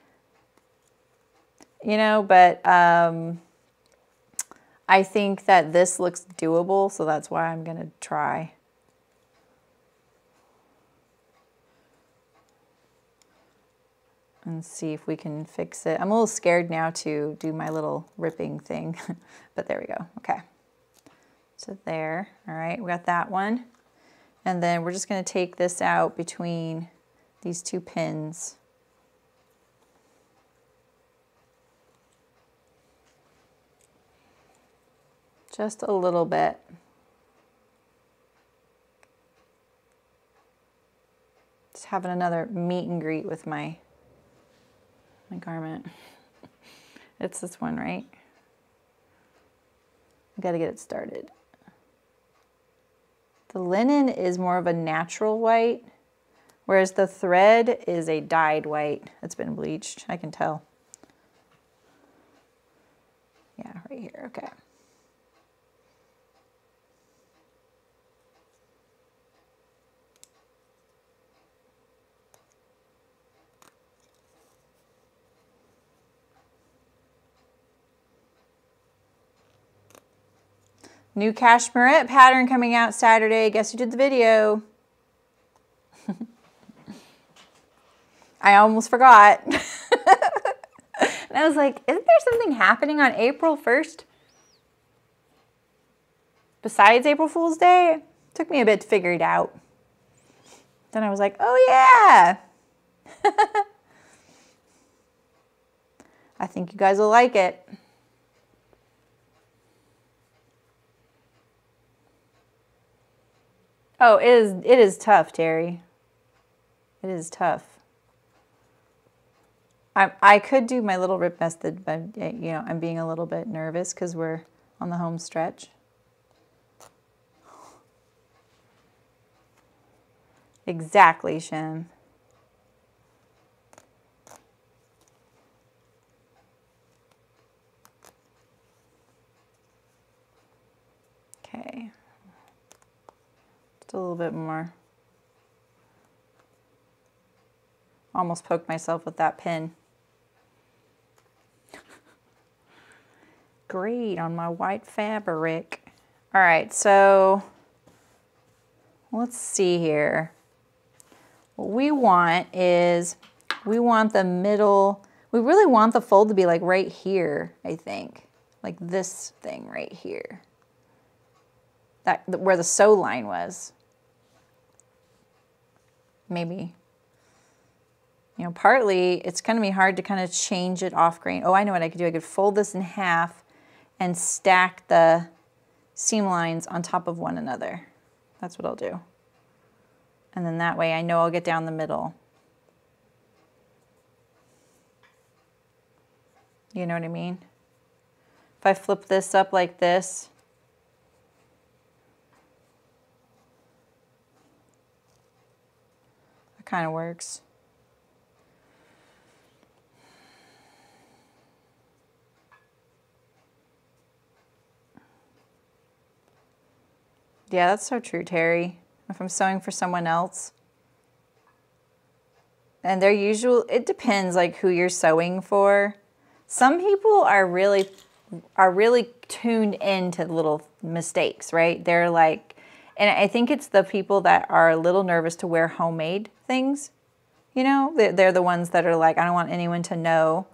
You know, but um, I think that this looks doable, so that's why I'm going to try. and see if we can fix it. I'm a little scared now to do my little ripping thing, but there we go. Okay. So there, all right, we got that one. And then we're just gonna take this out between these two pins. Just a little bit. Just having another meet and greet with my my garment. It's this one, right? I gotta get it started. The linen is more of a natural white, whereas the thread is a dyed white It's been bleached. I can tell. Yeah, right here, okay. New cashmerette pattern coming out Saturday. Guess who did the video? I almost forgot. and I was like, isn't there something happening on April 1st? Besides April Fool's Day? Took me a bit to figure it out. Then I was like, oh yeah. I think you guys will like it. Oh, it is it is tough, Terry. It is tough. I I could do my little rip method, but eh, you know I'm being a little bit nervous because we're on the home stretch. Exactly, Shem. Okay. Just a little bit more. Almost poked myself with that pin. Great on my white fabric. All right, so let's see here. What we want is, we want the middle, we really want the fold to be like right here, I think. Like this thing right here. That, where the sew line was. Maybe. You know, partly it's to be hard to kind of change it off grain. Oh, I know what I could do. I could fold this in half and stack the seam lines on top of one another. That's what I'll do. And then that way I know I'll get down the middle. You know what I mean? If I flip this up like this, kind of works. Yeah, that's so true, Terry if I'm sewing for someone else. And they're usual, it depends like who you're sewing for. Some people are really, are really tuned into little mistakes, right? They're like, and I think it's the people that are a little nervous to wear homemade things. You know, they're the ones that are like, I don't want anyone to know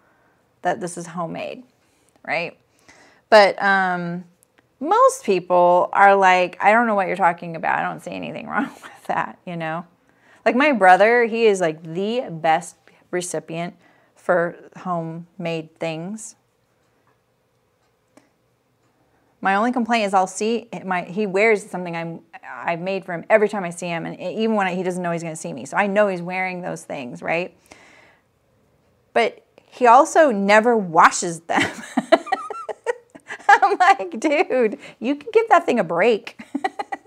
that this is homemade, right? But um, most people are like, I don't know what you're talking about. I don't see anything wrong with that, you know? Like my brother, he is like the best recipient for homemade things. My only complaint is I'll see my he wears something I'm I've made for him every time I see him, and even when I, he doesn't know he's going to see me, so I know he's wearing those things, right? But he also never washes them. I'm like, dude, you can give that thing a break.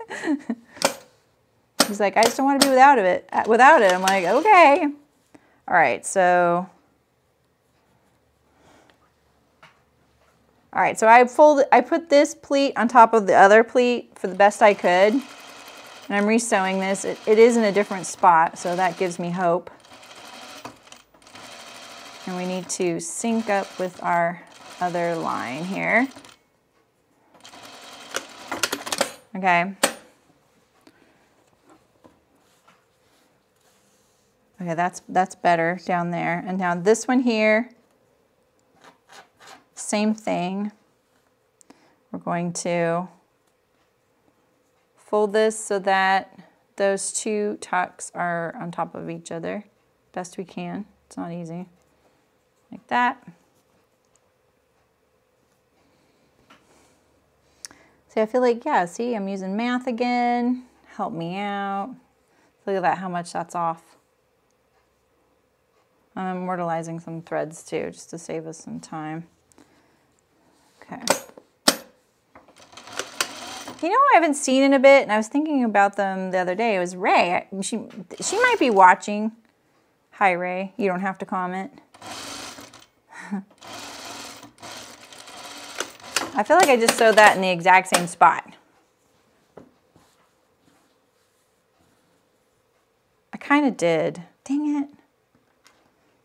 He's like, I just don't want to be without it. Uh, without it, I'm like, okay. All right, so. All right, so I folded, I put this pleat on top of the other pleat for the best I could. And I'm resewing this. It, it is in a different spot, so that gives me hope. And we need to sync up with our other line here. Okay. Okay, that's, that's better down there. And now this one here, same thing. We're going to fold this so that those two tucks are on top of each other best we can. It's not easy. Like that. See, I feel like, yeah, see, I'm using math again. Help me out. Look at that, how much that's off. I'm immortalizing some threads too, just to save us some time. Okay. You know I haven't seen in a bit, and I was thinking about them the other day. It was Ray. She, she might be watching. Hi, Ray. You don't have to comment. I feel like I just sewed that in the exact same spot. I kind of did. Dang it.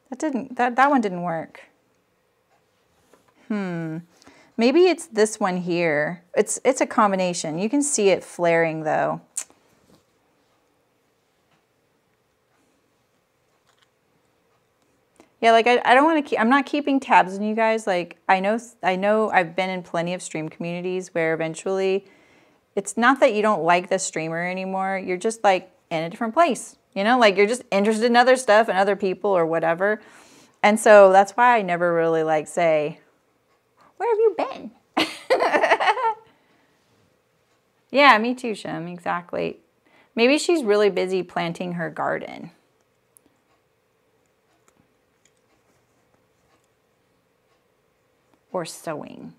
That didn't, that, that one didn't work. Hmm. Maybe it's this one here. It's, it's a combination. You can see it flaring though. Yeah, like I, I don't want to keep, I'm not keeping tabs on you guys. Like I know, I know I've been in plenty of stream communities where eventually it's not that you don't like the streamer anymore. You're just like in a different place, You know, like you're just interested in other stuff and other people or whatever. And so that's why I never really like say, Where have you been? yeah, me too, Shem, exactly. Maybe she's really busy planting her garden. Or sewing.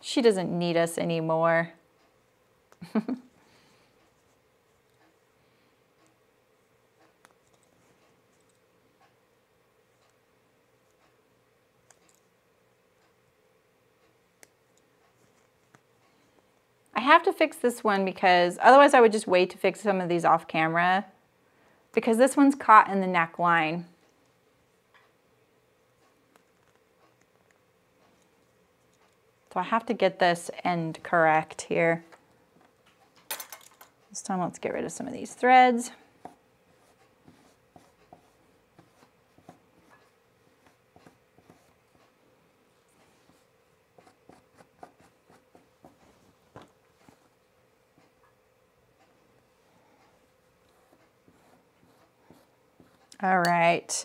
She doesn't need us anymore. I have to fix this one because otherwise I would just wait to fix some of these off camera because this one's caught in the neckline. So I have to get this end correct here. This time let's get rid of some of these threads. All right,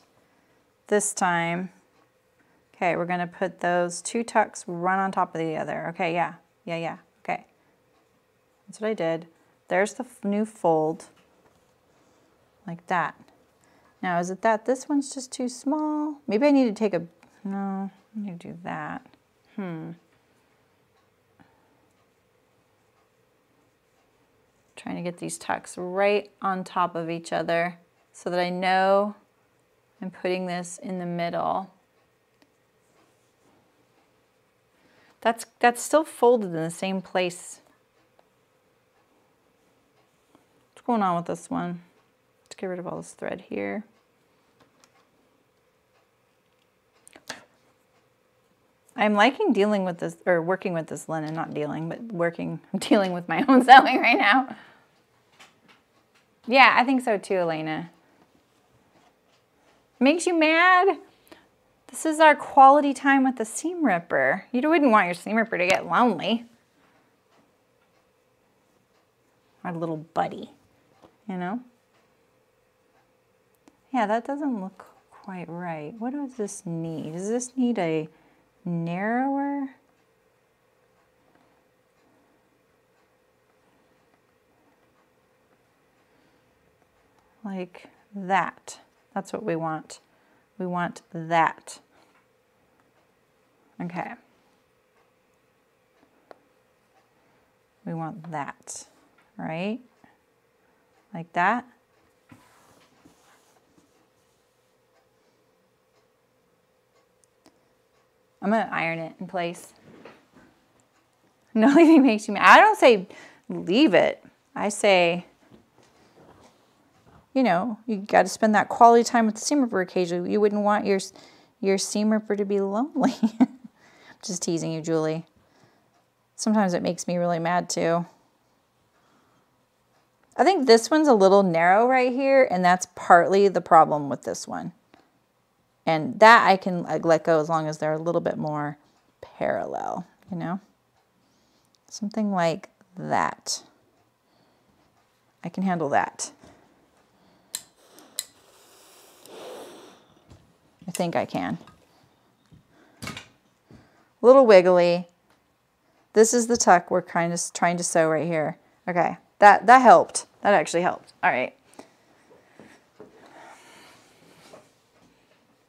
this time, okay, we're gonna put those two tucks one on top of the other. Okay, yeah, yeah, yeah, okay. That's what I did. There's the new fold, like that. Now, is it that this one's just too small? Maybe I need to take a, no, I need to do that. Hmm. Trying to get these tucks right on top of each other so that I know I'm putting this in the middle. That's, that's still folded in the same place. What's going on with this one? Let's get rid of all this thread here. I'm liking dealing with this, or working with this linen, not dealing, but working, I'm dealing with my own sewing right now. Yeah, I think so too, Elena. Makes you mad? This is our quality time with the seam ripper. You wouldn't want your seam ripper to get lonely. Our little buddy, you know? Yeah, that doesn't look quite right. What does this need? Does this need a narrower? Like that. That's what we want. We want that. Okay. We want that, right? Like that. I'm gonna iron it in place. Nothing makes you mad. I don't say leave it. I say you know, you got to spend that quality time with the seam ripper occasionally. You wouldn't want your your seam ripper to be lonely. Just teasing you, Julie. Sometimes it makes me really mad too. I think this one's a little narrow right here, and that's partly the problem with this one. And that I can let go as long as they're a little bit more parallel, you know? Something like that. I can handle that. I think I can. A little wiggly. This is the tuck we're kind of trying to sew right here. Okay, that, that helped. That actually helped. All right.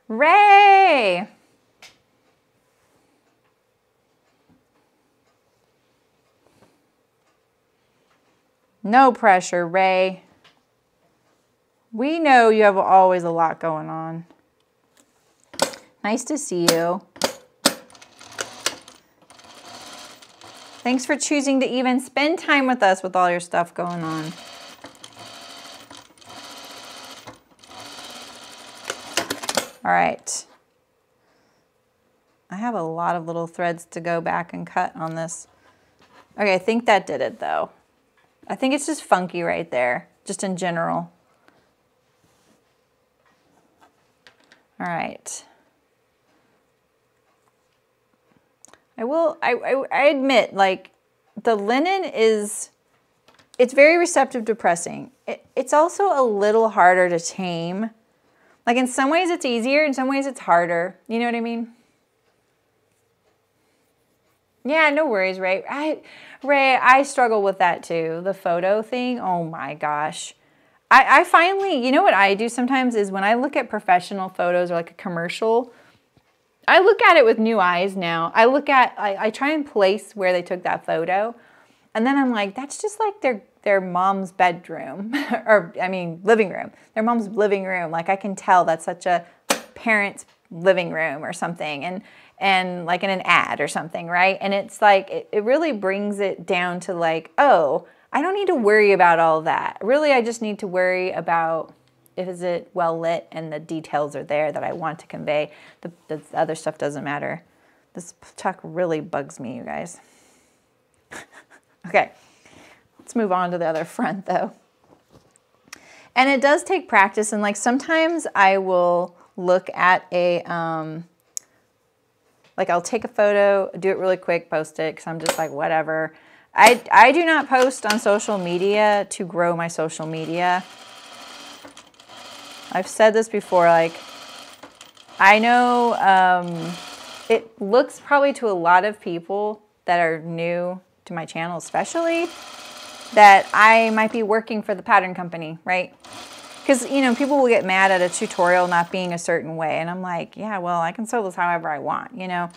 Ray! No pressure, Ray. We know you have always a lot going on. Nice to see you. Thanks for choosing to even spend time with us with all your stuff going on. All right. I have a lot of little threads to go back and cut on this. Okay, I think that did it though. I think it's just funky right there, just in general. All right. I will, I, I, I admit, like, the linen is it's very receptive to pressing. It, it's also a little harder to tame. Like in some ways it's easier, in some ways it's harder. You know what I mean? Yeah, no worries, Ray. I, Ray, I struggle with that too. The photo thing. Oh my gosh. I, I finally, you know what I do sometimes is when I look at professional photos or like a commercial, I look at it with new eyes now. I look at, I, I try and place where they took that photo. And then I'm like, that's just like their their mom's bedroom, or I mean, living room. Their mom's living room. Like I can tell that's such a parent's living room or something. And and like in an ad or something, right? And it's like, it, it really brings it down to like, oh, I don't need to worry about all that. Really, I just need to worry about is it well lit and the details are there that I want to convey. The, the other stuff doesn't matter. This tuck really bugs me, you guys. okay, let's move on to the other front though. And it does take practice and like sometimes I will look at a, um, like I'll take a photo, do it really quick, post it because I'm just like, whatever. I, I do not post on social media to grow my social media. I've said this before, like, I know um, it looks probably to a lot of people that are new to my channel, especially, that I might be working for the pattern company, right? because you know people will get mad at a tutorial not being a certain way and i'm like yeah well i can sew this however i want you know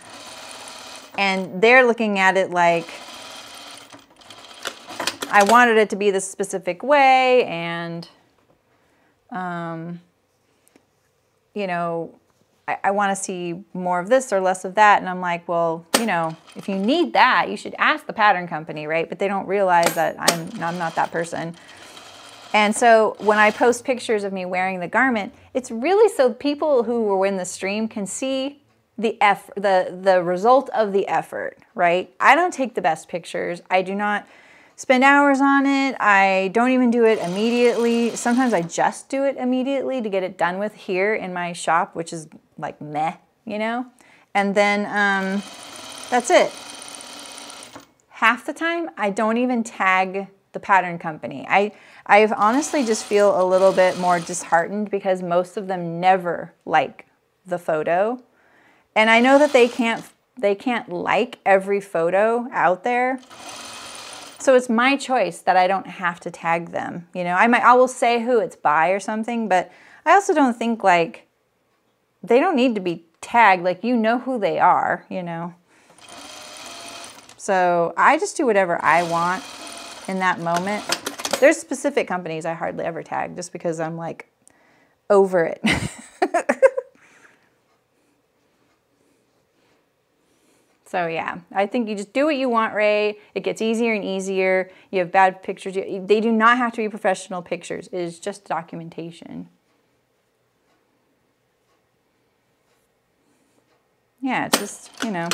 and they're looking at it like i wanted it to be this specific way and um, you know I, I want to see more of this or less of that and i'm like well you know if you need that you should ask the pattern company right but they don't realize that i'm, I'm not that person and so when I post pictures of me wearing the garment, it's really so people who were in the stream can see the effort, the the result of the effort, right? I don't take the best pictures. I do not spend hours on it. I don't even do it immediately. Sometimes I just do it immediately to get it done with here in my shop, which is like meh, you know? And then um, that's it. Half the time, I don't even tag the pattern company. I I honestly just feel a little bit more disheartened because most of them never like the photo. And I know that they can't they can't like every photo out there. So it's my choice that I don't have to tag them. You know, I might I will say who it's by or something, but I also don't think like they don't need to be tagged like you know who they are, you know. So I just do whatever I want in that moment. There's specific companies I hardly ever tag just because I'm like over it. so yeah, I think you just do what you want, Ray. It gets easier and easier. You have bad pictures. They do not have to be professional pictures. It is just documentation. Yeah, it's just, you know.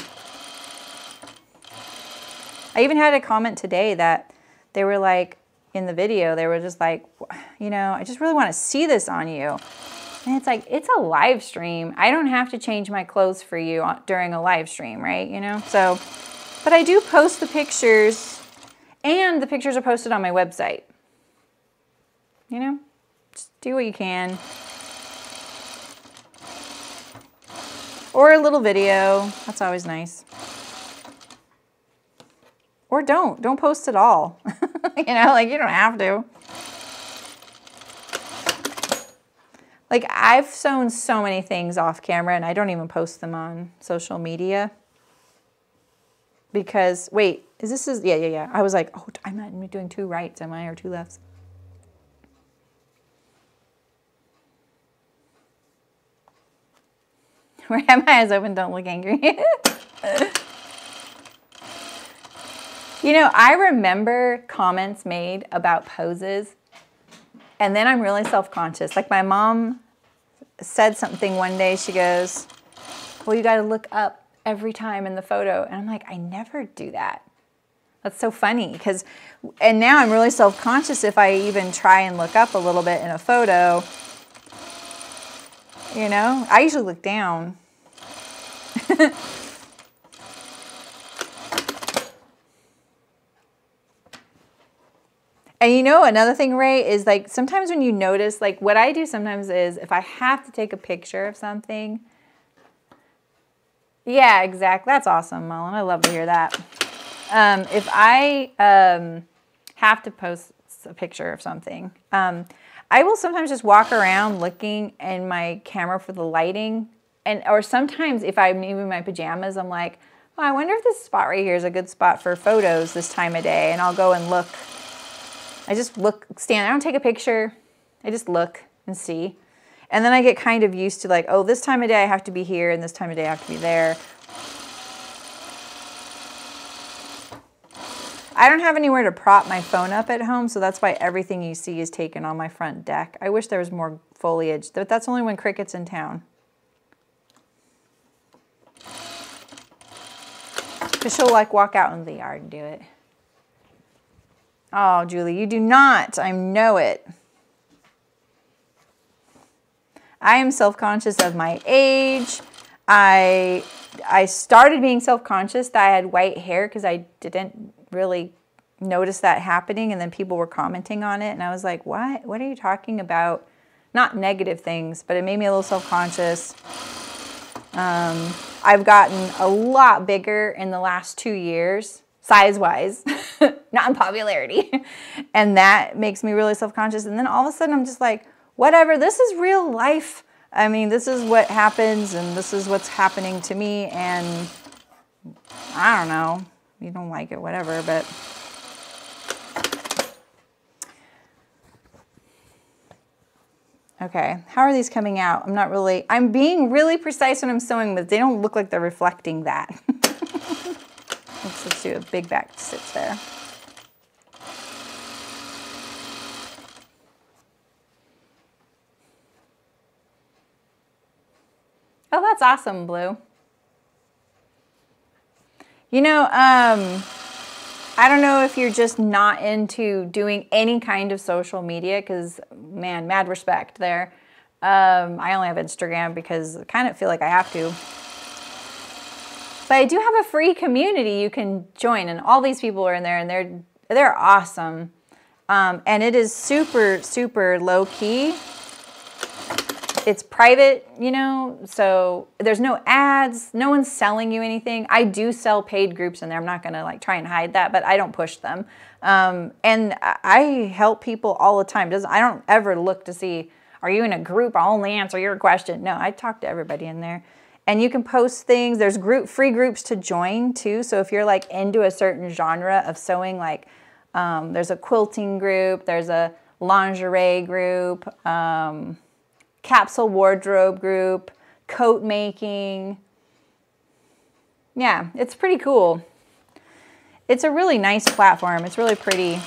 I even had a comment today that they were like, in the video, they were just like, you know, I just really want to see this on you. And it's like, it's a live stream. I don't have to change my clothes for you during a live stream, right? You know, so, but I do post the pictures and the pictures are posted on my website. You know, just do what you can. Or a little video. That's always nice. Or don't. Don't post at all. you know, like you don't have to. Like I've sewn so many things off camera and I don't even post them on social media. Because, wait, is this is, yeah, yeah, yeah. I was like, oh, I'm not doing two rights, am I, or two lefts? Where have my eyes open, don't look angry. You know, I remember comments made about poses, and then I'm really self conscious. Like my mom said something one day, she goes, Well, you got to look up every time in the photo. And I'm like, I never do that. That's so funny because, and now I'm really self conscious if I even try and look up a little bit in a photo. You know, I usually look down. And you know, another thing, Ray, is like sometimes when you notice, like what I do sometimes is if I have to take a picture of something. Yeah, exactly. That's awesome, Mullen. I love to hear that. Um, if I um, have to post a picture of something, um, I will sometimes just walk around looking in my camera for the lighting. And or sometimes if I'm even in my pajamas, I'm like, oh, I wonder if this spot right here is a good spot for photos this time of day. And I'll go and look. I just look, stand, I don't take a picture. I just look and see. And then I get kind of used to like, oh, this time of day I have to be here and this time of day I have to be there. I don't have anywhere to prop my phone up at home, so that's why everything you see is taken on my front deck. I wish there was more foliage, but that's only when Cricket's in town. Because she'll like walk out in the yard and do it. Oh, Julie, you do not. I know it. I am self-conscious of my age. I I started being self-conscious that I had white hair because I didn't really notice that happening and then people were commenting on it and I was like, "What? What are you talking about?" Not negative things, but it made me a little self-conscious. Um, I've gotten a lot bigger in the last two years, size-wise, not in popularity, and that makes me really self-conscious. And then all of a sudden, I'm just like, "Whatever. This is real life." I mean, this is what happens, and this is what's happening to me, and I don't know you don't like it, whatever, but Okay, how are these coming out? I'm not really, I'm being really precise when I'm sewing, but they don't look like they're reflecting that. let's, let's do a big back stitch there. Oh, that's awesome, Blue. You know, um, I don't know if you're just not into doing any kind of social media because, man, mad respect there. Um, I only have Instagram because I kind of feel like I have to. But I do have a free community you can join, and all these people are in there, and they're they're awesome. Um, and it is super super low key it's private, you know, so there's no ads, no one's selling you anything. I do sell paid groups in there. I'm not to like try and hide that, but I don't push them. Um, and I help people all the time. Does I don't ever look to see are you in a group? I'll only answer your question. No, I talk to everybody in there. And you can post things. There's group free groups to join too. So if you're like into a certain genre of sewing, like um, there's a quilting group, there's a lingerie group. Um, capsule wardrobe group, coat making. Yeah, it's pretty cool. It's a really nice platform. It's really pretty.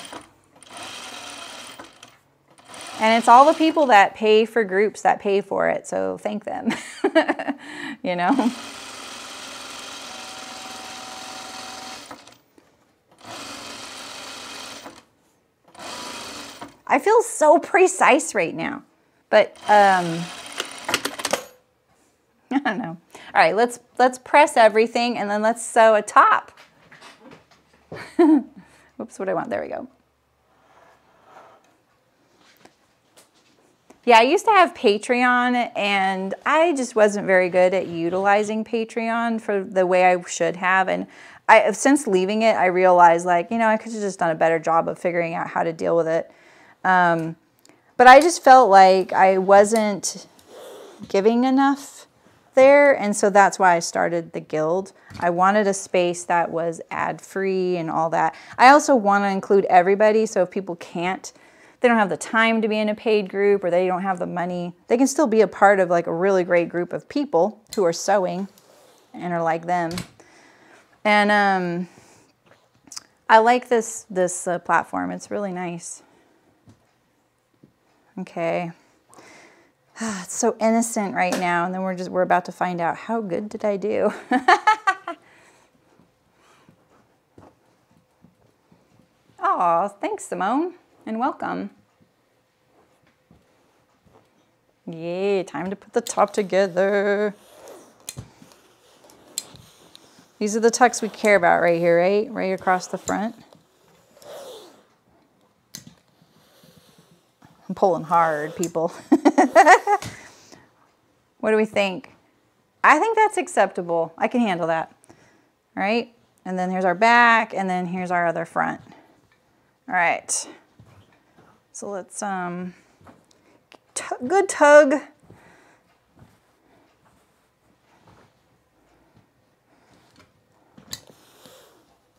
And it's all the people that pay for groups that pay for it, so thank them. you know? I feel so precise right now. But um, I don't know. All right, let's let's press everything and then let's sew a top. Oops, what do I want? There we go. Yeah, I used to have Patreon and I just wasn't very good at utilizing Patreon for the way I should have. And I, since leaving it, I realized like, you know, I could have just done a better job of figuring out how to deal with it. Um, but I just felt like I wasn't giving enough there. And so that's why I started the guild. I wanted a space that was ad free and all that. I also want to include everybody. So if people can't, they don't have the time to be in a paid group or they don't have the money, they can still be a part of like a really great group of people who are sewing and are like them. And um, I like this, this uh, platform. It's really nice. Okay. it's so innocent right now, and then we're just we're about to find out how good did I do. oh, thanks, Simone, and welcome. Yay, time to put the top together. These are the tucks we care about right here, right? Right across the front. I'm pulling hard, people. what do we think? I think that's acceptable. I can handle that. All right. And then here's our back and then here's our other front. All right. So let's, um, good tug.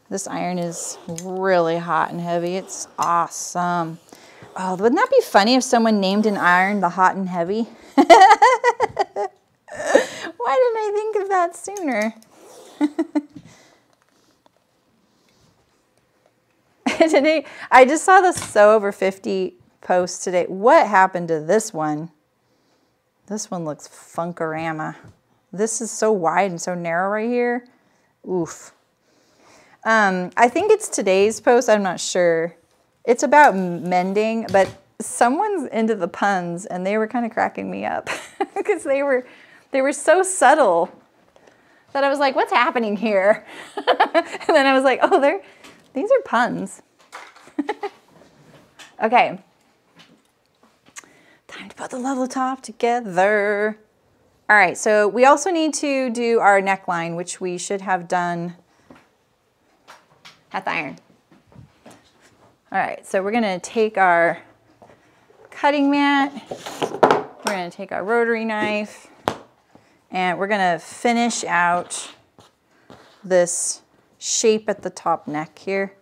This iron is really hot and heavy. It's awesome. Oh, wouldn't that be funny if someone named an iron the hot and heavy? Why didn't I think of that sooner? today, I just saw the Sew Over 50 post today. What happened to this one? This one looks funkorama. This is so wide and so narrow right here. Oof. Um, I think it's today's post. I'm not sure. It's about mending, but someone's into the puns and they were kind of cracking me up because they were they were so subtle that I was like, what's happening here? and then I was like, oh, they're these are puns. okay. Time to put the level top together. All right, so we also need to do our neckline, which we should have done at the iron. All right, so we're gonna take our cutting mat, we're gonna take our rotary knife, and we're gonna finish out this shape at the top neck here.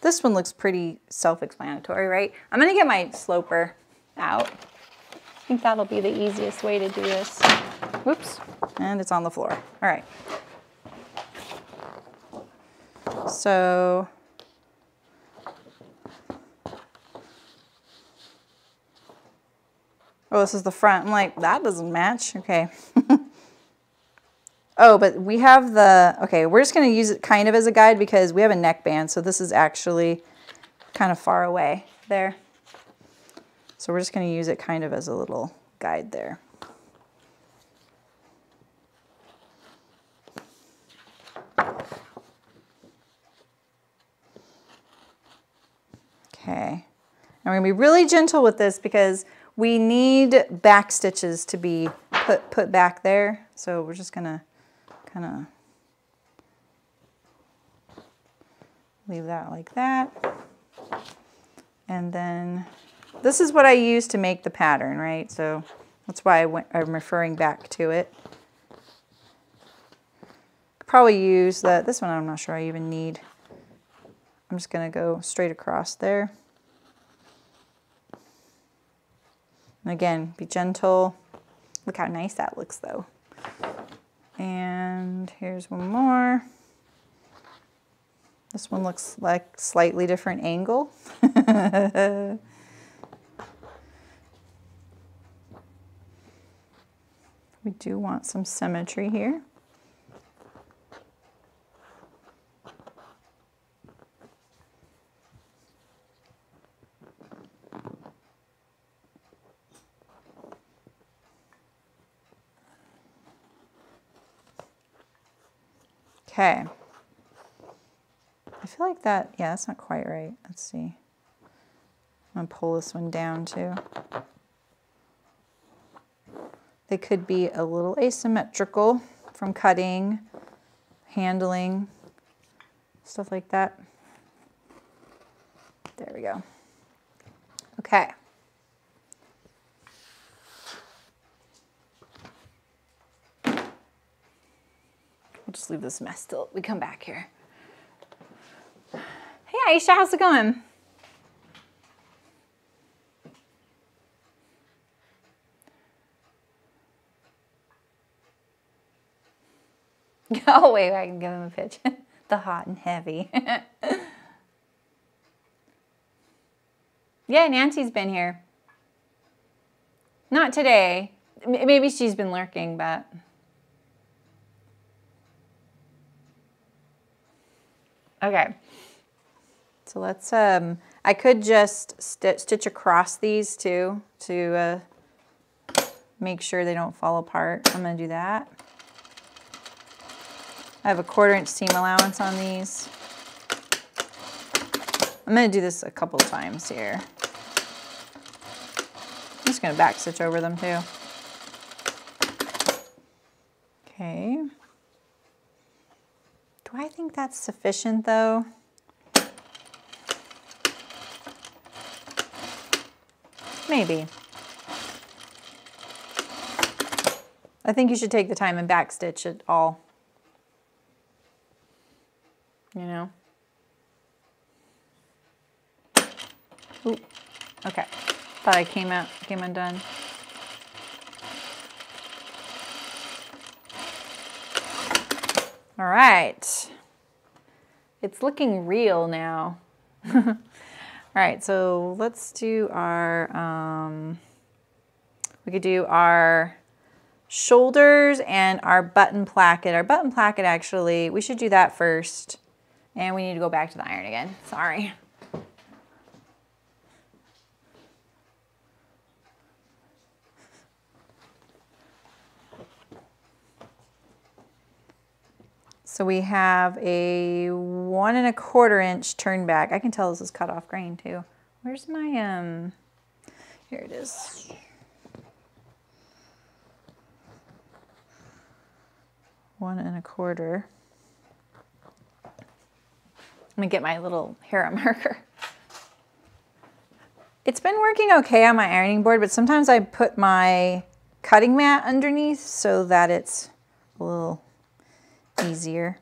This one looks pretty self-explanatory, right? I'm gonna get my sloper out. I think that'll be the easiest way to do this. Whoops, and it's on the floor. All right. So Oh, this is the front. I'm like, that doesn't match. Okay. oh, but we have the, okay, we're just going to use it kind of as a guide because we have a neckband. So this is actually kind of far away there. So we're just going to use it kind of as a little guide there. Okay. And we're going to be really gentle with this because we need back stitches to be put, put back there. So we're just going to kind of leave that like that. And then this is what I use to make the pattern, right? So that's why I went, I'm referring back to it. Probably use that. This one I'm not sure I even need. I'm just going to go straight across there. And again, be gentle. Look how nice that looks though. And here's one more. This one looks like slightly different angle. we do want some symmetry here. Okay. I feel like that, yeah, that's not quite right. Let's see. I'm gonna pull this one down too. They could be a little asymmetrical from cutting, handling, stuff like that. There we go. Okay. Just leave this mess till we come back here. Hey Aisha, how's it going? Oh, wait, I can give him a pitch. the hot and heavy. yeah, Nancy's been here. Not today. Maybe she's been lurking, but... Okay. So let's, um, I could just st stitch across these too to uh, make sure they don't fall apart. I'm gonna do that. I have a quarter inch seam allowance on these. I'm gonna do this a couple times here. I'm just gonna back stitch over them too. Okay. I think that's sufficient though? Maybe. I think you should take the time and backstitch it all. You know? Ooh, okay. Thought I came out, came undone. All right. It's looking real now. All right, so let's do our, um, we could do our shoulders and our button placket. Our button placket actually, we should do that first. And we need to go back to the iron again, sorry. So we have a one and a quarter inch turn back. I can tell this is cut off grain too. Where's my, um, here it is. One and a quarter. I'm gonna get my little Hera marker. It's been working okay on my ironing board, but sometimes I put my cutting mat underneath so that it's a little easier.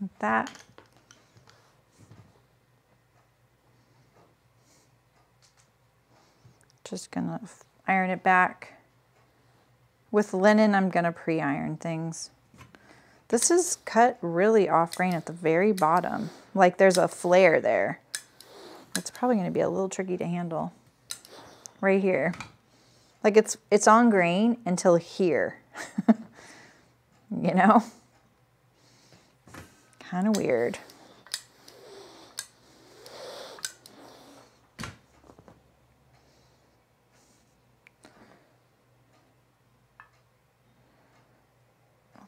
Like that. Just gonna iron it back. With linen, I'm gonna pre-iron things. This is cut really off grain at the very bottom. Like there's a flare there. It's probably gonna be a little tricky to handle. Right here. Like it's, it's on grain until here. you know? Kind of weird.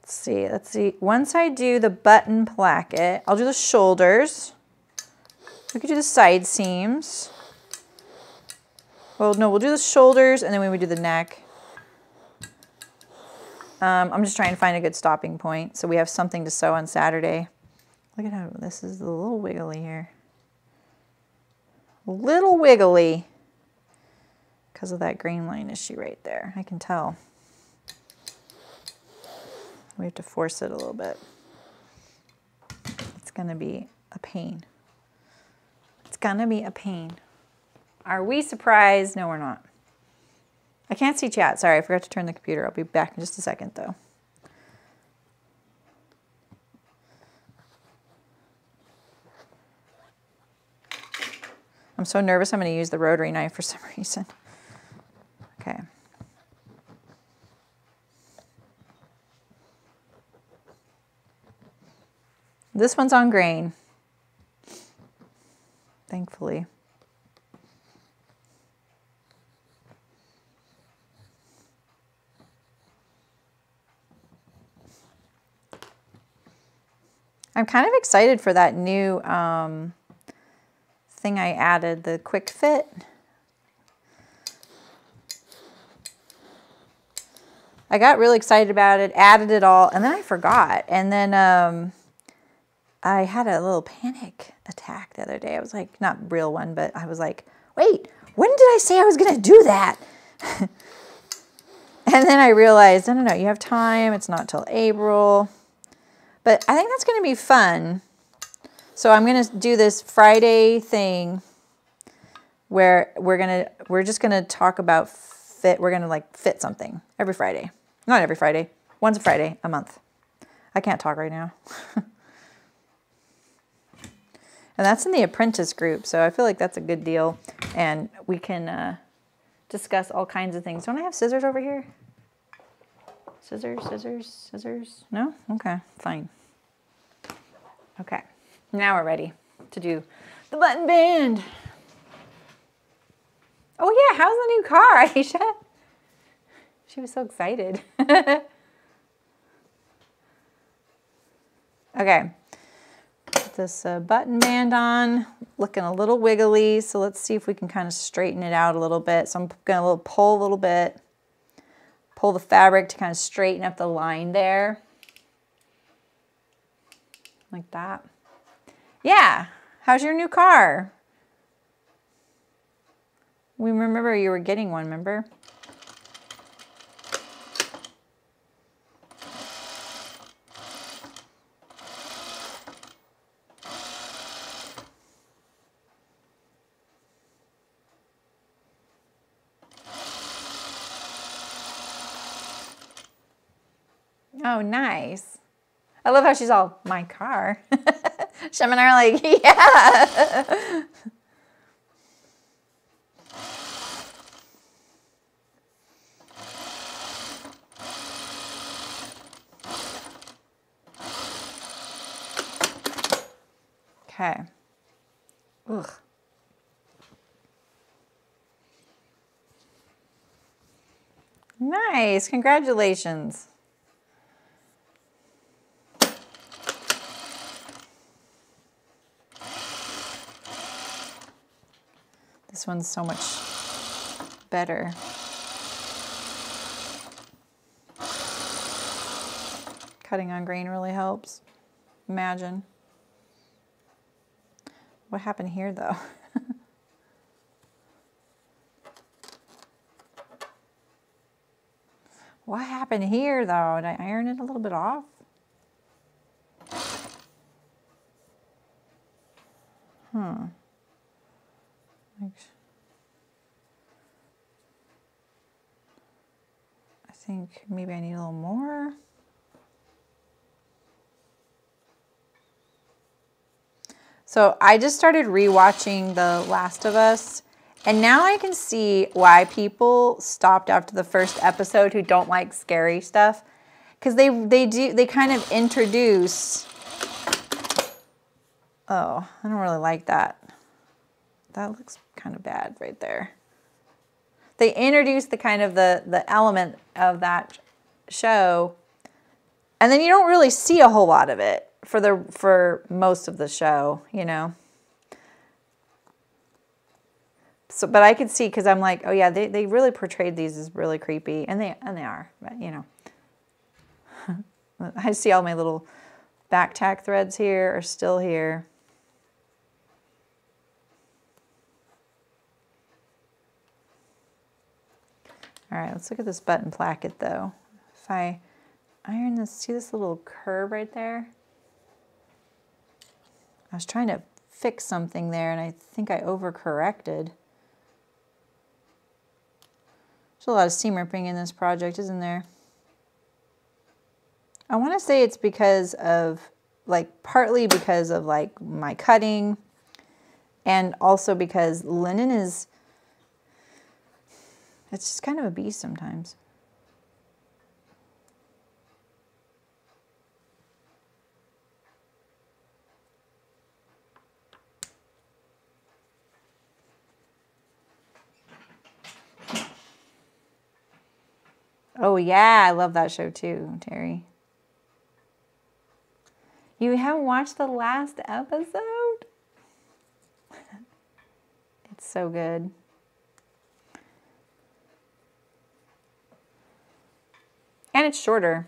Let's see, let's see. Once I do the button placket, I'll do the shoulders. We could do the side seams. Well, no, we'll do the shoulders and then we would do the neck. Um, I'm just trying to find a good stopping point so we have something to sew on Saturday. Look at how this is a little wiggly here. A little wiggly because of that grain line issue right there. I can tell. We have to force it a little bit. It's going to be a pain. To be a pain. Are we surprised? No, we're not. I can't see chat. Sorry, I forgot to turn the computer. I'll be back in just a second, though. I'm so nervous I'm going to use the rotary knife for some reason. Okay. This one's on grain, thankfully. I'm kind of excited for that new um, thing I added, the quick fit. I got really excited about it, added it all, and then I forgot. And then um, I had a little panic attack the other day. I was like, not real one, but I was like, wait, when did I say I was going to do that? and then I realized, no, no, no, you have time. It's not till April. But I think that's going to be fun. So I'm going to do this Friday thing where we're going to, we're just going to talk about fit. We're going to like fit something every Friday. Not every Friday, once a Friday a month. I can't talk right now. and that's in the apprentice group. So I feel like that's a good deal. And we can uh, discuss all kinds of things. Don't I have scissors over here? Scissors, scissors, scissors. No? Okay, fine. Okay, now we're ready to do the button band. Oh yeah, how's the new car, Aisha? She was so excited. Okay. This uh, button band on, looking a little wiggly. So let's see if we can kind of straighten it out a little bit. So I'm going to pull a little bit, pull the fabric to kind of straighten up the line there. Like that. Yeah. How's your new car? We remember you were getting one, remember? Oh, nice. I love how she's all, my car. Shem and I are like, yeah. Okay. Ugh. Nice. Congratulations. One's so much better. Cutting on grain really helps. Imagine. What happened here though? what happened here though? Did I iron it a little bit off? Hmm. I think maybe I need a little more. So I just started rewatching The Last of Us, and now I can see why people stopped after the first episode who don't like scary stuff, because they they do they kind of introduce. Oh, I don't really like that. That looks kind of bad right there. They introduce the kind of the the element of that show, and then you don't really see a whole lot of it for the for most of the show, you know. So, but I could see because I'm like, oh yeah, they, they really portrayed these as really creepy, and they and they are, but you know. I see all my little back tack threads here are still here. All right, let's look at this button placket though. If I iron this, see this little curve right there? I was trying to fix something there and I think I overcorrected. There's a lot of seam ripping in this project, isn't there? I want to say it's because of, like, partly because of, like, my cutting and also because linen is, it's just kind of a beast sometimes. Oh, yeah, I love that show too, Terry. You haven't watched the last episode? it's so good. And it's shorter.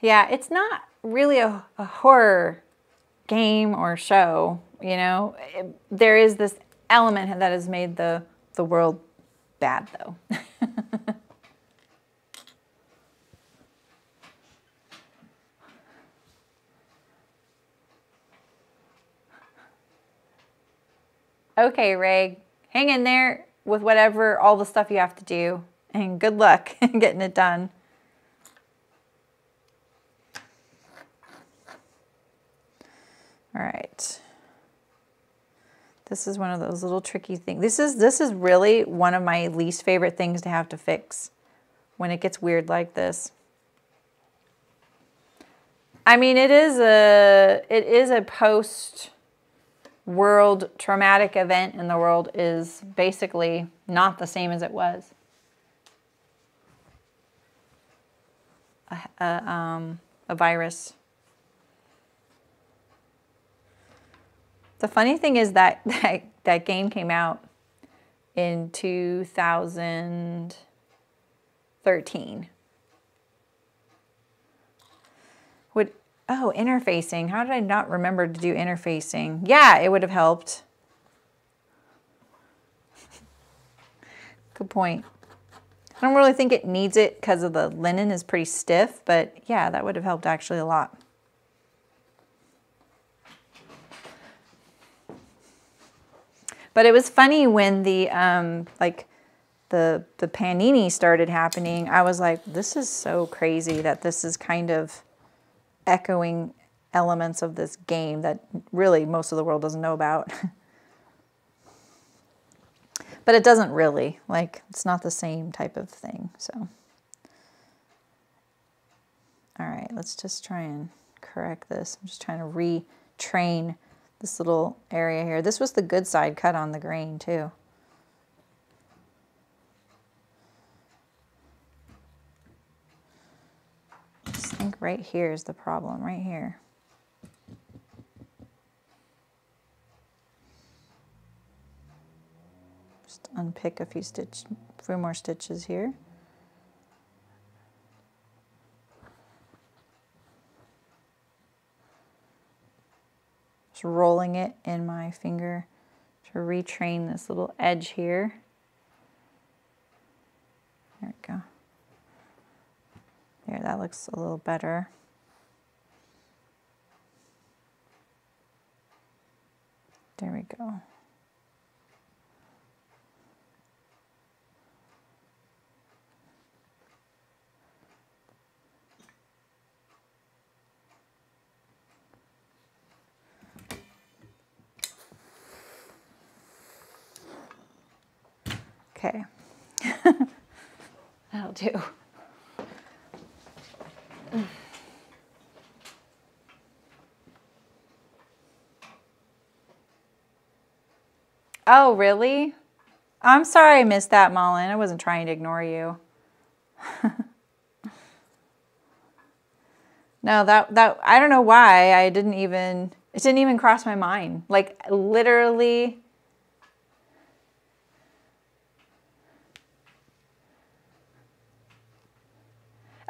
Yeah, it's not really a, a horror game or show, you know, it, there is this element that has made the, the world bad, though. okay, Ray, hang in there with whatever, all the stuff you have to do, and good luck getting it done. All right. This is one of those little tricky things. This is, this is really one of my least favorite things to have to fix when it gets weird like this. I mean, it is a, it is a post world traumatic event in the world is basically not the same as it was. A, a, um, a virus. The funny thing is that, that that game came out in 2013. Would oh, interfacing. How did I not remember to do interfacing? Yeah, it would have helped. Good point. I don't really think it needs it because of the linen is pretty stiff, but yeah, that would have helped actually a lot. But it was funny when the um, like the the panini started happening. I was like, this is so crazy that this is kind of echoing elements of this game that really most of the world doesn't know about. but it doesn't really like it's not the same type of thing. So, all right, let's just try and correct this. I'm just trying to retrain this little area here. This was the good side cut on the grain too. Think right here is the problem, right here. Just unpick a few stitch, few more stitches here. Just rolling it in my finger to retrain this little edge here. There we go. There, that looks a little better. There we go. Okay. That'll do. Mm. Oh, really? I'm sorry I missed that, Mullen. I wasn't trying to ignore you. no, that that I don't know why I didn't even it didn't even cross my mind. Like literally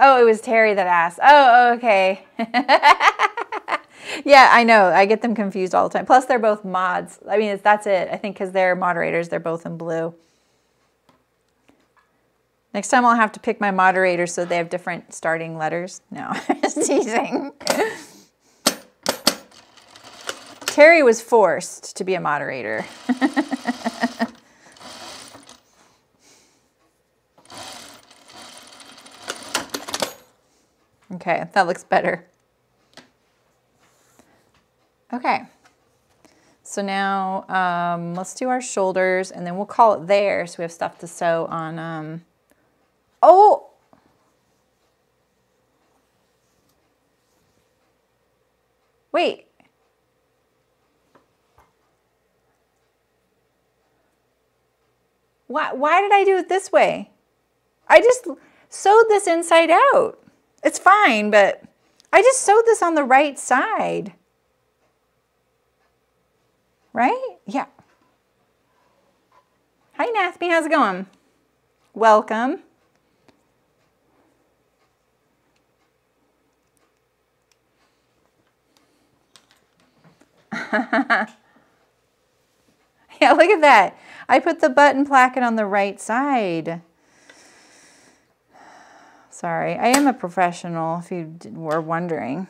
Oh, it was Terry that asked. Oh, okay. yeah, I know. I get them confused all the time. Plus, they're both mods. I mean, that's it. I think because they're moderators, they're both in blue. Next time I'll have to pick my moderators so they have different starting letters. No, just teasing. Terry was forced to be a moderator. Okay, that looks better. Okay, so now um, let's do our shoulders and then we'll call it there so we have stuff to sew on. Um... Oh! Wait. Why, why did I do it this way? I just sewed this inside out. It's fine, but I just sewed this on the right side. Right? Yeah. Hi, Nathby. How's it going? Welcome. yeah, look at that. I put the button placket on the right side. Sorry, I am a professional, if you were wondering.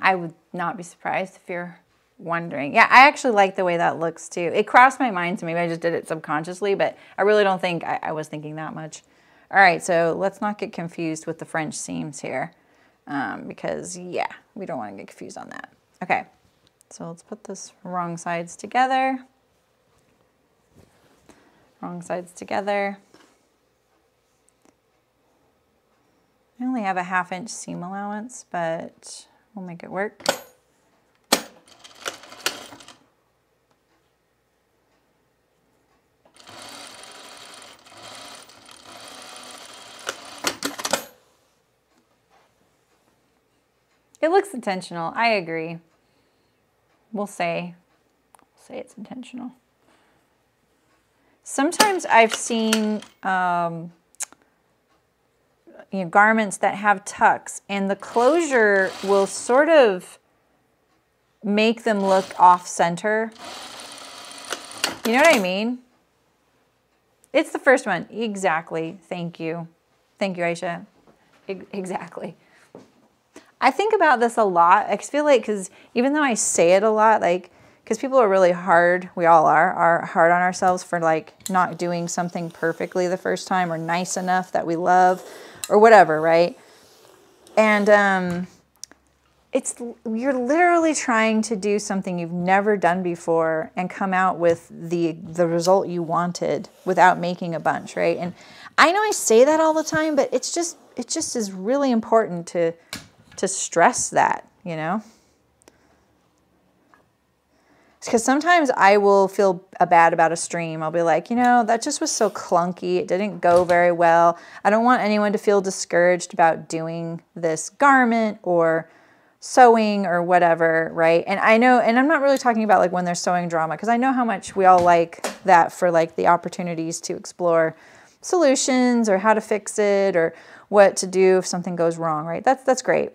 I would not be surprised if you're wondering. Yeah, I actually like the way that looks too. It crossed my mind, so maybe I just did it subconsciously, but I really don't think I, I was thinking that much. All right, so let's not get confused with the French seams here um, because, yeah, we don't want to get confused on that. Okay, so let's put this wrong sides together. Wrong sides together. I only have a half inch seam allowance, but we'll make it work. It looks intentional, I agree. We'll say, say it's intentional. Sometimes I've seen um, you know, garments that have tucks and the closure will sort of make them look off center. You know what I mean? It's the first one. Exactly. Thank you. Thank you, Aisha. exactly. I think about this a lot. I feel like, because even though I say it a lot, like, because people are really hard, we all are, are hard on ourselves for like not doing something perfectly the first time or nice enough that we love or whatever, right? And um, it's you're literally trying to do something you've never done before and come out with the the result you wanted without making a bunch, right? And I know I say that all the time, but it's just it just is really important to to stress that, you know? Because sometimes I will feel bad about a stream. I'll be like, you know, that just was so clunky. It didn't go very well. I don't want anyone to feel discouraged about doing this garment or sewing or whatever, right? And I know, and I'm not really talking about like when there's sewing drama because I know how much we all like that for like the opportunities to explore solutions or how to fix it or what to do if something goes wrong, right? That's that's great.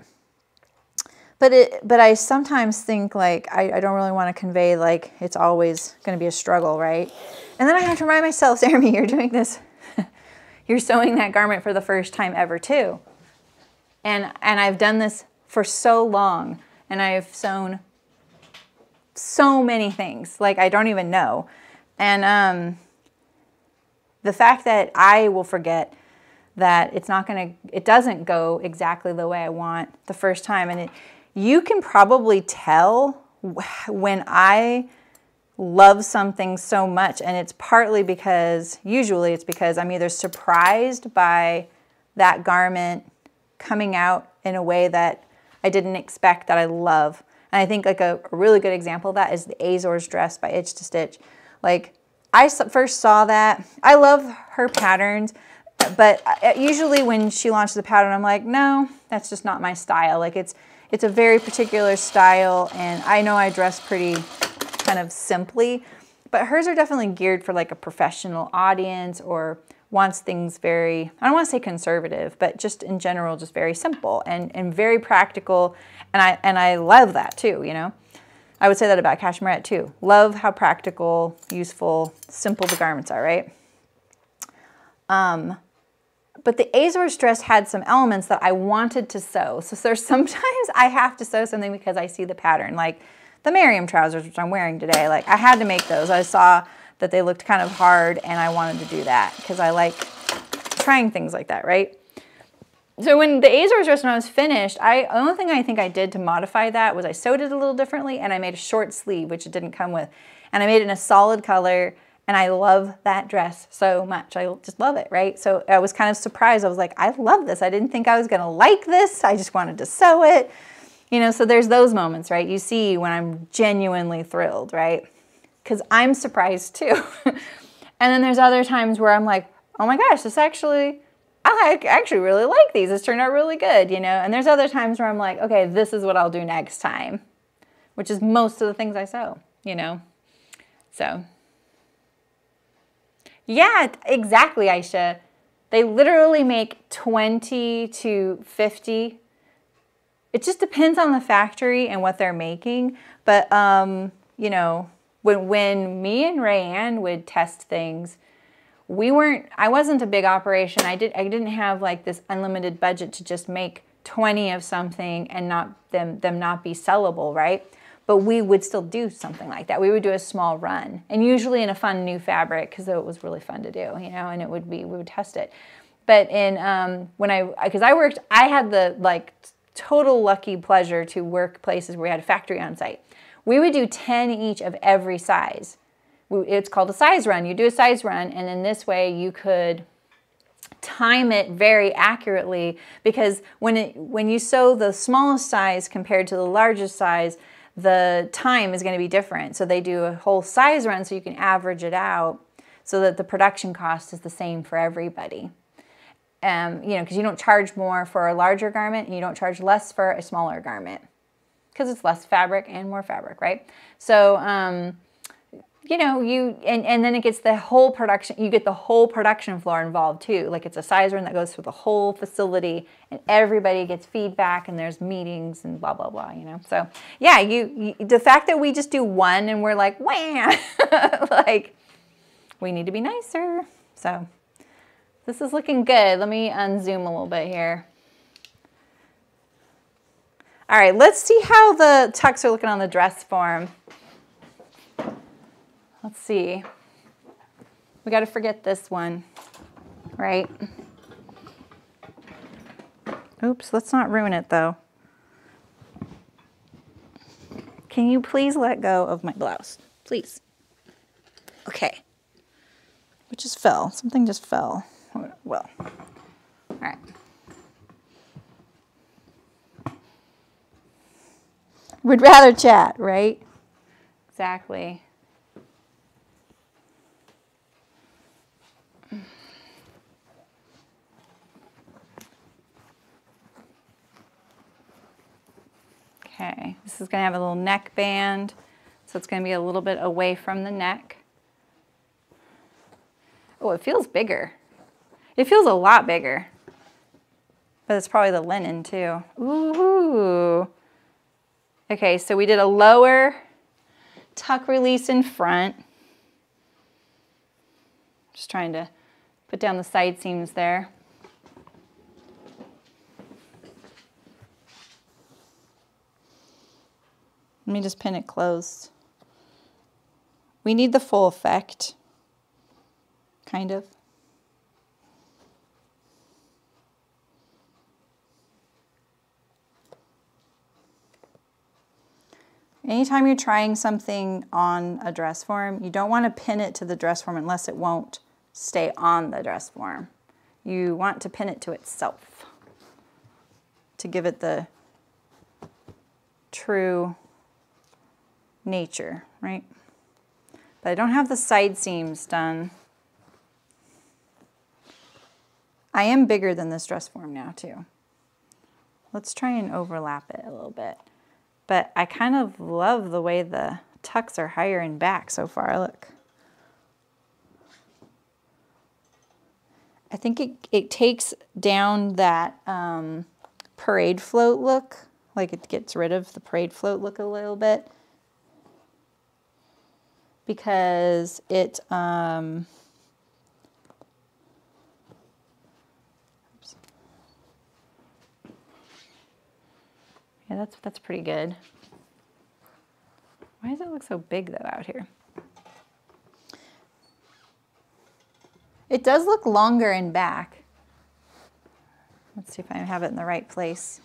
But it but I sometimes think like I, I don't really want to convey like it's always gonna be a struggle, right? And then I have to remind myself, Saremy, you're doing this, you're sewing that garment for the first time ever too. And and I've done this for so long and I've sewn so many things like I don't even know. And um, the fact that I will forget that it's not going to, it doesn't go exactly the way I want the first time. And it, you can probably tell when I love something so much. And it's partly because, usually it's because I'm either surprised by that garment coming out in a way that I didn't expect that I love. And I think like a, a really good example of that is the Azores dress by Itch to Stitch. Like I first saw that. I love her patterns, but uh, usually when she launches a pattern, I'm like, no, that's just not my style. Like it's, it's a very particular style and I know I dress pretty kind of simply, but hers are definitely geared for like a professional audience or wants things very, I don't want to say conservative, but just in general, just very simple and, and very practical. And I, and I love that too, you know. I would say that about Cashmerette too. Love how practical, useful, simple the garments are, right? Um, but the Azores dress had some elements that I wanted to sew. So there's sometimes I have to sew something because I see the pattern, like the Miriam trousers, which I'm wearing today. Like I had to make those. I saw that they looked kind of hard and I wanted to do that because I like trying things like that, right? So when the Azores dress, when I was finished, I the only thing I think I did to modify that was I sewed it a little differently and I made a short sleeve, which it didn't come with. And I made it in a solid color and I love that dress so much. I just love it, right? So I was kind of surprised. I was like, I love this. I didn't think I was gonna like this. I just wanted to sew it. You know, so there's those moments, right? You see when I'm genuinely thrilled, right? because I'm surprised too. and then there's other times where I'm like, oh my gosh, this actually, I actually really like these. This turned out really good, you know? And there's other times where I'm like, okay, this is what I'll do next time, which is most of the things I sew, you know? So, yeah, exactly, Aisha. They literally make 20 to 50. It just depends on the factory and what they're making. But, um, you know, when when me and Rayanne would test things, we weren't I wasn't a big operation. I did I didn't have like this unlimited budget to just make 20 of something and not them them not be sellable, right? But we would still do something like that. We would do a small run and usually in a fun new fabric because it was really fun to do, you know, and it would be, we would test it. But in, um, when I, because I worked, I had the like total lucky pleasure to work places where we had a factory on site. We would do 10 each of every size. It's called a size run. You do a size run, and in this way you could time it very accurately because when, it, when you sew the smallest size compared to the largest size, the time is going to be different. So they do a whole size run so you can average it out so that the production cost is the same for everybody. um, you know, because you don't charge more for a larger garment and you don't charge less for a smaller garment because it's less fabric and more fabric, right? So, um, you know, you and, and then it gets the whole production, you get the whole production floor involved too. Like it's a size run that goes through the whole facility and everybody gets feedback and there's meetings and blah, blah, blah, you know? So yeah, you, you the fact that we just do one and we're like, wham, like we need to be nicer. So this is looking good. Let me unzoom a little bit here. All right, let's see how the tucks are looking on the dress form. Let's see. We got to forget this one, right? Oops, let's not ruin it though. Can you please let go of my blouse? Please. Okay. It just fell. Something just fell. Well. All right. We'd rather chat, right? Exactly. Okay, this is to have a little neck band, so it's to be a little bit away from the neck. Oh, it feels bigger. It feels a lot bigger. But it's probably the linen too. Ooh. Okay, so we did a lower tuck release in front. Just trying to put down the side seams there. Let me just pin it closed. We need the full effect, kind of. Anytime you're trying something on a dress form, you don't want to pin it to the dress form unless it won't stay on the dress form. You want to pin it to itself to give it the true nature, right? But I don't have the side seams done. I am bigger than this dress form now too. Let's try and overlap it a little bit. But I kind of love the way the tucks are higher and back so far, look. I think it, it takes down that um, parade float look, like it gets rid of the parade float look a little bit because it um, yeah that's that's pretty good. Why does it look so big though out here? It does look longer in back. Let's see if I have it in the right place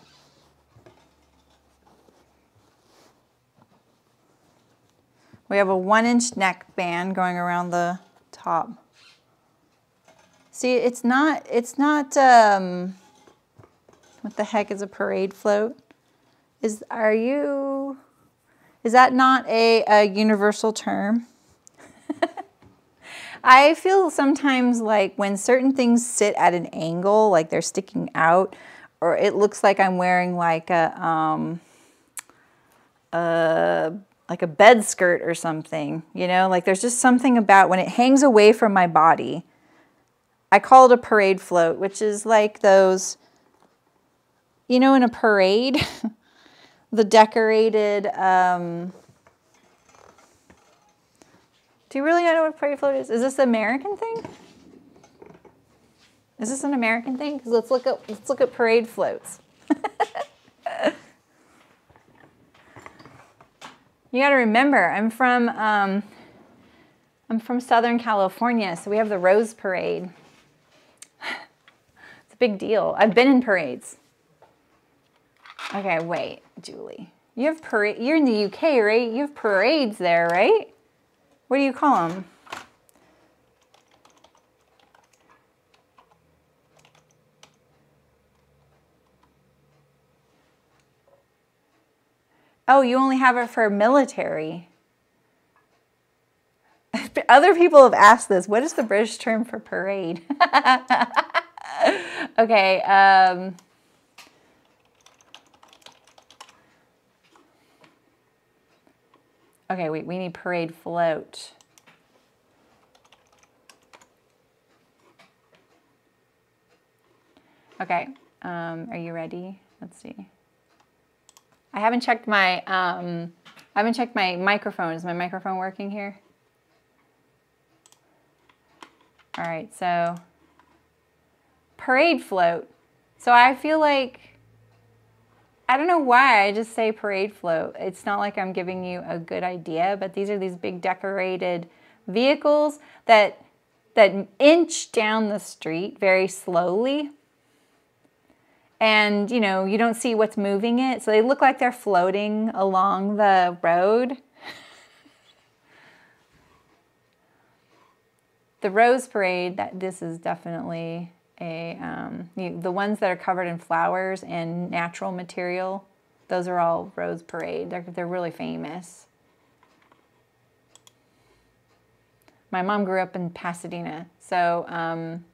We have a one inch neck band going around the top. See, it's not, it's not, um, what the heck is a parade float? Is, are you, is that not a, a universal term? I feel sometimes like when certain things sit at an angle, like they're sticking out, or it looks like I'm wearing like a, um, a like a bed skirt or something, you know, like there's just something about when it hangs away from my body. I call it a parade float, which is like those, you know, in a parade, the decorated, um, do you really know what a parade float is? Is this an American thing? Is this an American thing? Because let's look at let's look at parade floats. You got to remember, I'm from um, I'm from Southern California, so we have the Rose Parade. it's a big deal. I've been in parades. Okay, wait, Julie. You have parade. You're in the UK, right? You have parades there, right? What do you call them? Oh, you only have it for military. Other people have asked this. What is the British term for parade? okay. Um, okay, wait, we need parade float. Okay, um, are you ready? Let's see. I haven't checked my, um, I haven't checked my microphone. Is my microphone working here? All right, so parade float. So I feel like, I don't know why I just say parade float. It's not like I'm giving you a good idea, but these are these big decorated vehicles that that inch down the street very slowly. And, you know, you don't see what's moving it. So they look like they're floating along the road. the Rose Parade, that this is definitely a, um, you, the ones that are covered in flowers and natural material, those are all Rose Parade. They're, they're really famous. My mom grew up in Pasadena, so, um,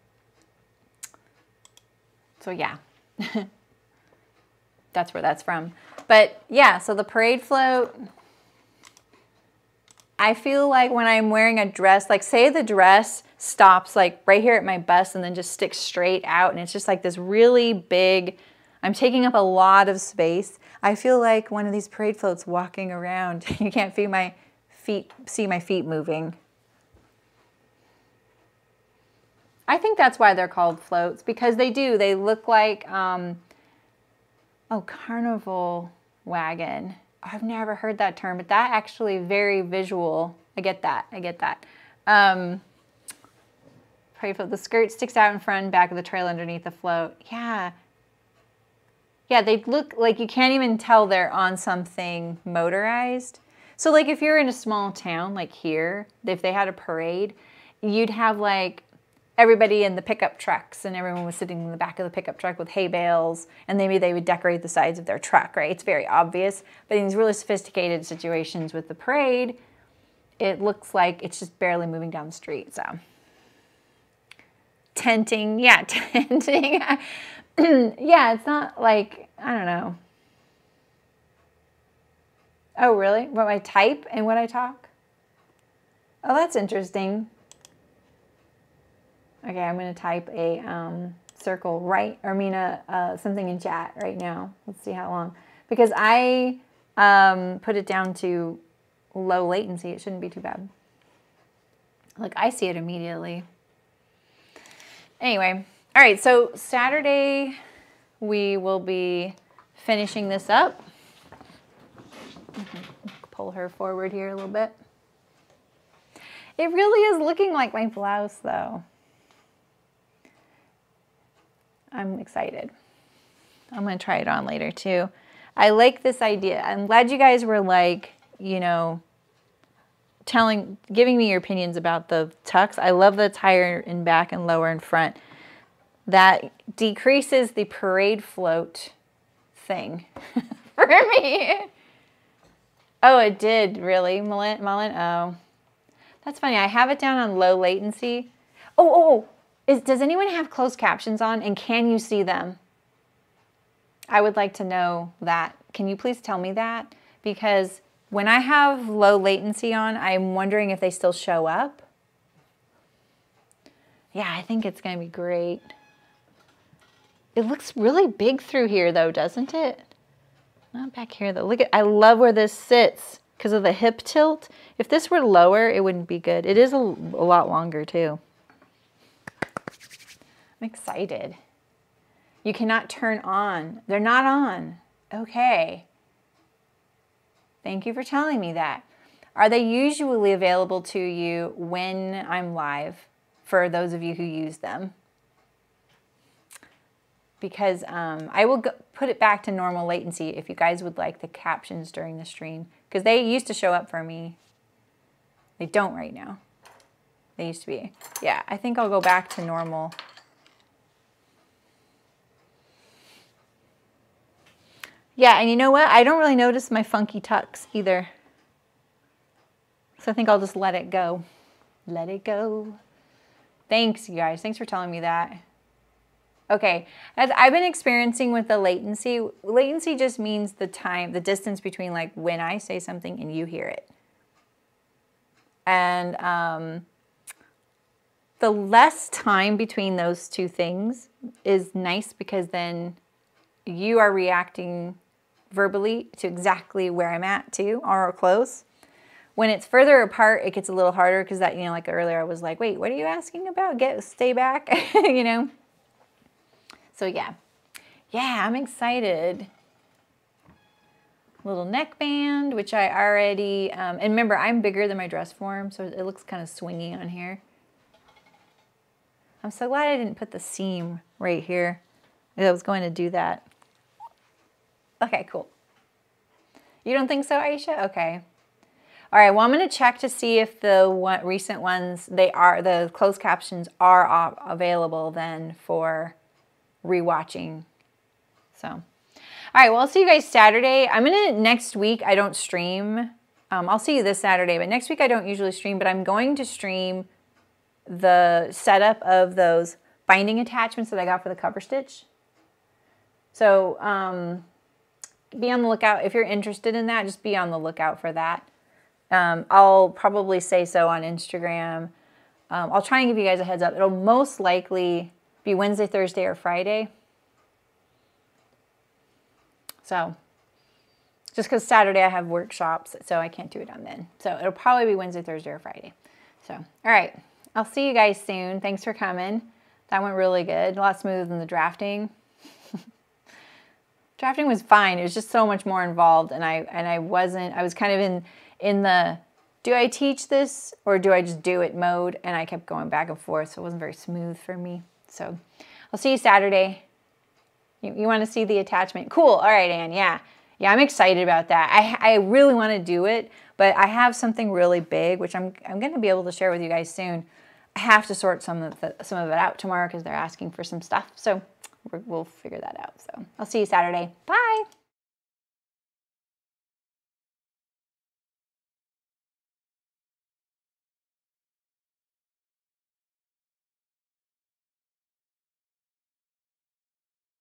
so yeah, that's where that's from. But yeah, so the parade float, I feel like when I'm wearing a dress, like say the dress stops like right here at my bust and then just sticks straight out and it's just like this really big, I'm taking up a lot of space. I feel like one of these parade floats walking around. you can't feel my feet, see my feet moving. I think that's why they're called floats because they do. They look like, um, oh, carnival wagon. I've never heard that term, but that actually very visual. I get that. I get that. Um, pray the skirt sticks out in front, back of the trail underneath the float. Yeah. Yeah, they look like you can't even tell they're on something motorized. So like if you're in a small town like here, if they had a parade, you'd have like everybody in the pickup trucks and everyone was sitting in the back of the pickup truck with hay bales and maybe they would decorate the sides of their truck, right? It's very obvious. But in these really sophisticated situations with the parade, it looks like it's just barely moving down the street. So tenting, yeah, tenting. yeah, it's not like, I don't know. Oh, really? What I type and what I talk? Oh, that's interesting. Okay, I'm going to type a um, circle right, or I mean a, uh, something in chat right now. Let's see how long. Because I um, put it down to low latency. It shouldn't be too bad. Look, I see it immediately. Anyway, all right, so Saturday we will be finishing this up. Pull her forward here a little bit. It really is looking like my blouse though. I'm excited. I'm going to try it on later too. I like this idea. I'm glad you guys were like, you know, telling, giving me your opinions about the tucks. I love the higher in back and lower in front. That decreases the parade float thing for me. Oh, it did, really? Mullen? Oh, that's funny. I have it down on low latency. Oh, oh, oh. Is, does anyone have closed captions on and can you see them? I would like to know that. Can you please tell me that? Because when I have low latency on, I'm wondering if they still show up. Yeah, I think it's going to be great. It looks really big through here though, doesn't it? Not back here though. Look at, I love where this sits because of the hip tilt. If this were lower, it wouldn't be good. It is a, a lot longer too. I'm excited. You cannot turn on. They're not on. Okay. Thank you for telling me that. Are they usually available to you when I'm live for those of you who use them? Because um, I will go, put it back to normal latency if you guys would like the captions during the stream. Because they used to show up for me. They don't right now. They used to be. Yeah, I think I'll go back to normal Yeah, and you know what? I don't really notice my funky tucks either. So I think I'll just let it go. Let it go. Thanks, you guys. Thanks for telling me that. Okay, as I've been experiencing with the latency, latency just means the time, the distance between like when I say something and you hear it. And um, the less time between those two things is nice because then you are reacting verbally to exactly where I'm at too, or close. When it's further apart, it gets a little harder because that, you know, like earlier I was like, wait, what are you asking about? Get, stay back, you know? So yeah, yeah, I'm excited. Little neckband, which I already, um, and remember, I'm bigger than my dress form, so it looks kind of swingy on here. I'm so glad I didn't put the seam right here. I was going to do that. Okay, cool. You don't think so, Aisha? Okay. All right, well, I'm going to check to see if the one, recent ones, they are, the closed captions are available then for rewatching. So, all right, well, I'll see you guys Saturday. I'm going to, next week, I don't stream. Um, I'll see you this Saturday, but next week I don't usually stream, but I'm going to stream the setup of those binding attachments that I got for the cover stitch. So um, be on the lookout. If you're interested in that, just be on the lookout for that. Um, I'll probably say so on Instagram. Um, I'll try and give you guys a heads up. It'll most likely be Wednesday, Thursday, or Friday. So just because Saturday I have workshops, so I can't do it on then. So it'll probably be Wednesday, Thursday, or Friday. So, all right. I'll see you guys soon. Thanks for coming. That went really good. A lot smoother than the drafting. Drafting was fine. It was just so much more involved and I and I wasn't I was kind of in in the do I teach this or do I just do it mode and I kept going back and forth so it wasn't very smooth for me. So I'll see you Saturday. You, you want to see the attachment? Cool. All right, Anne. Yeah. Yeah, I'm excited about that. I, I really want to do it, but I have something really big, which I'm, I'm going to be able to share with you guys soon. I have to sort some of, the, some of it out tomorrow because they're asking for some stuff. So we'll figure that out. So I'll see you Saturday. Bye.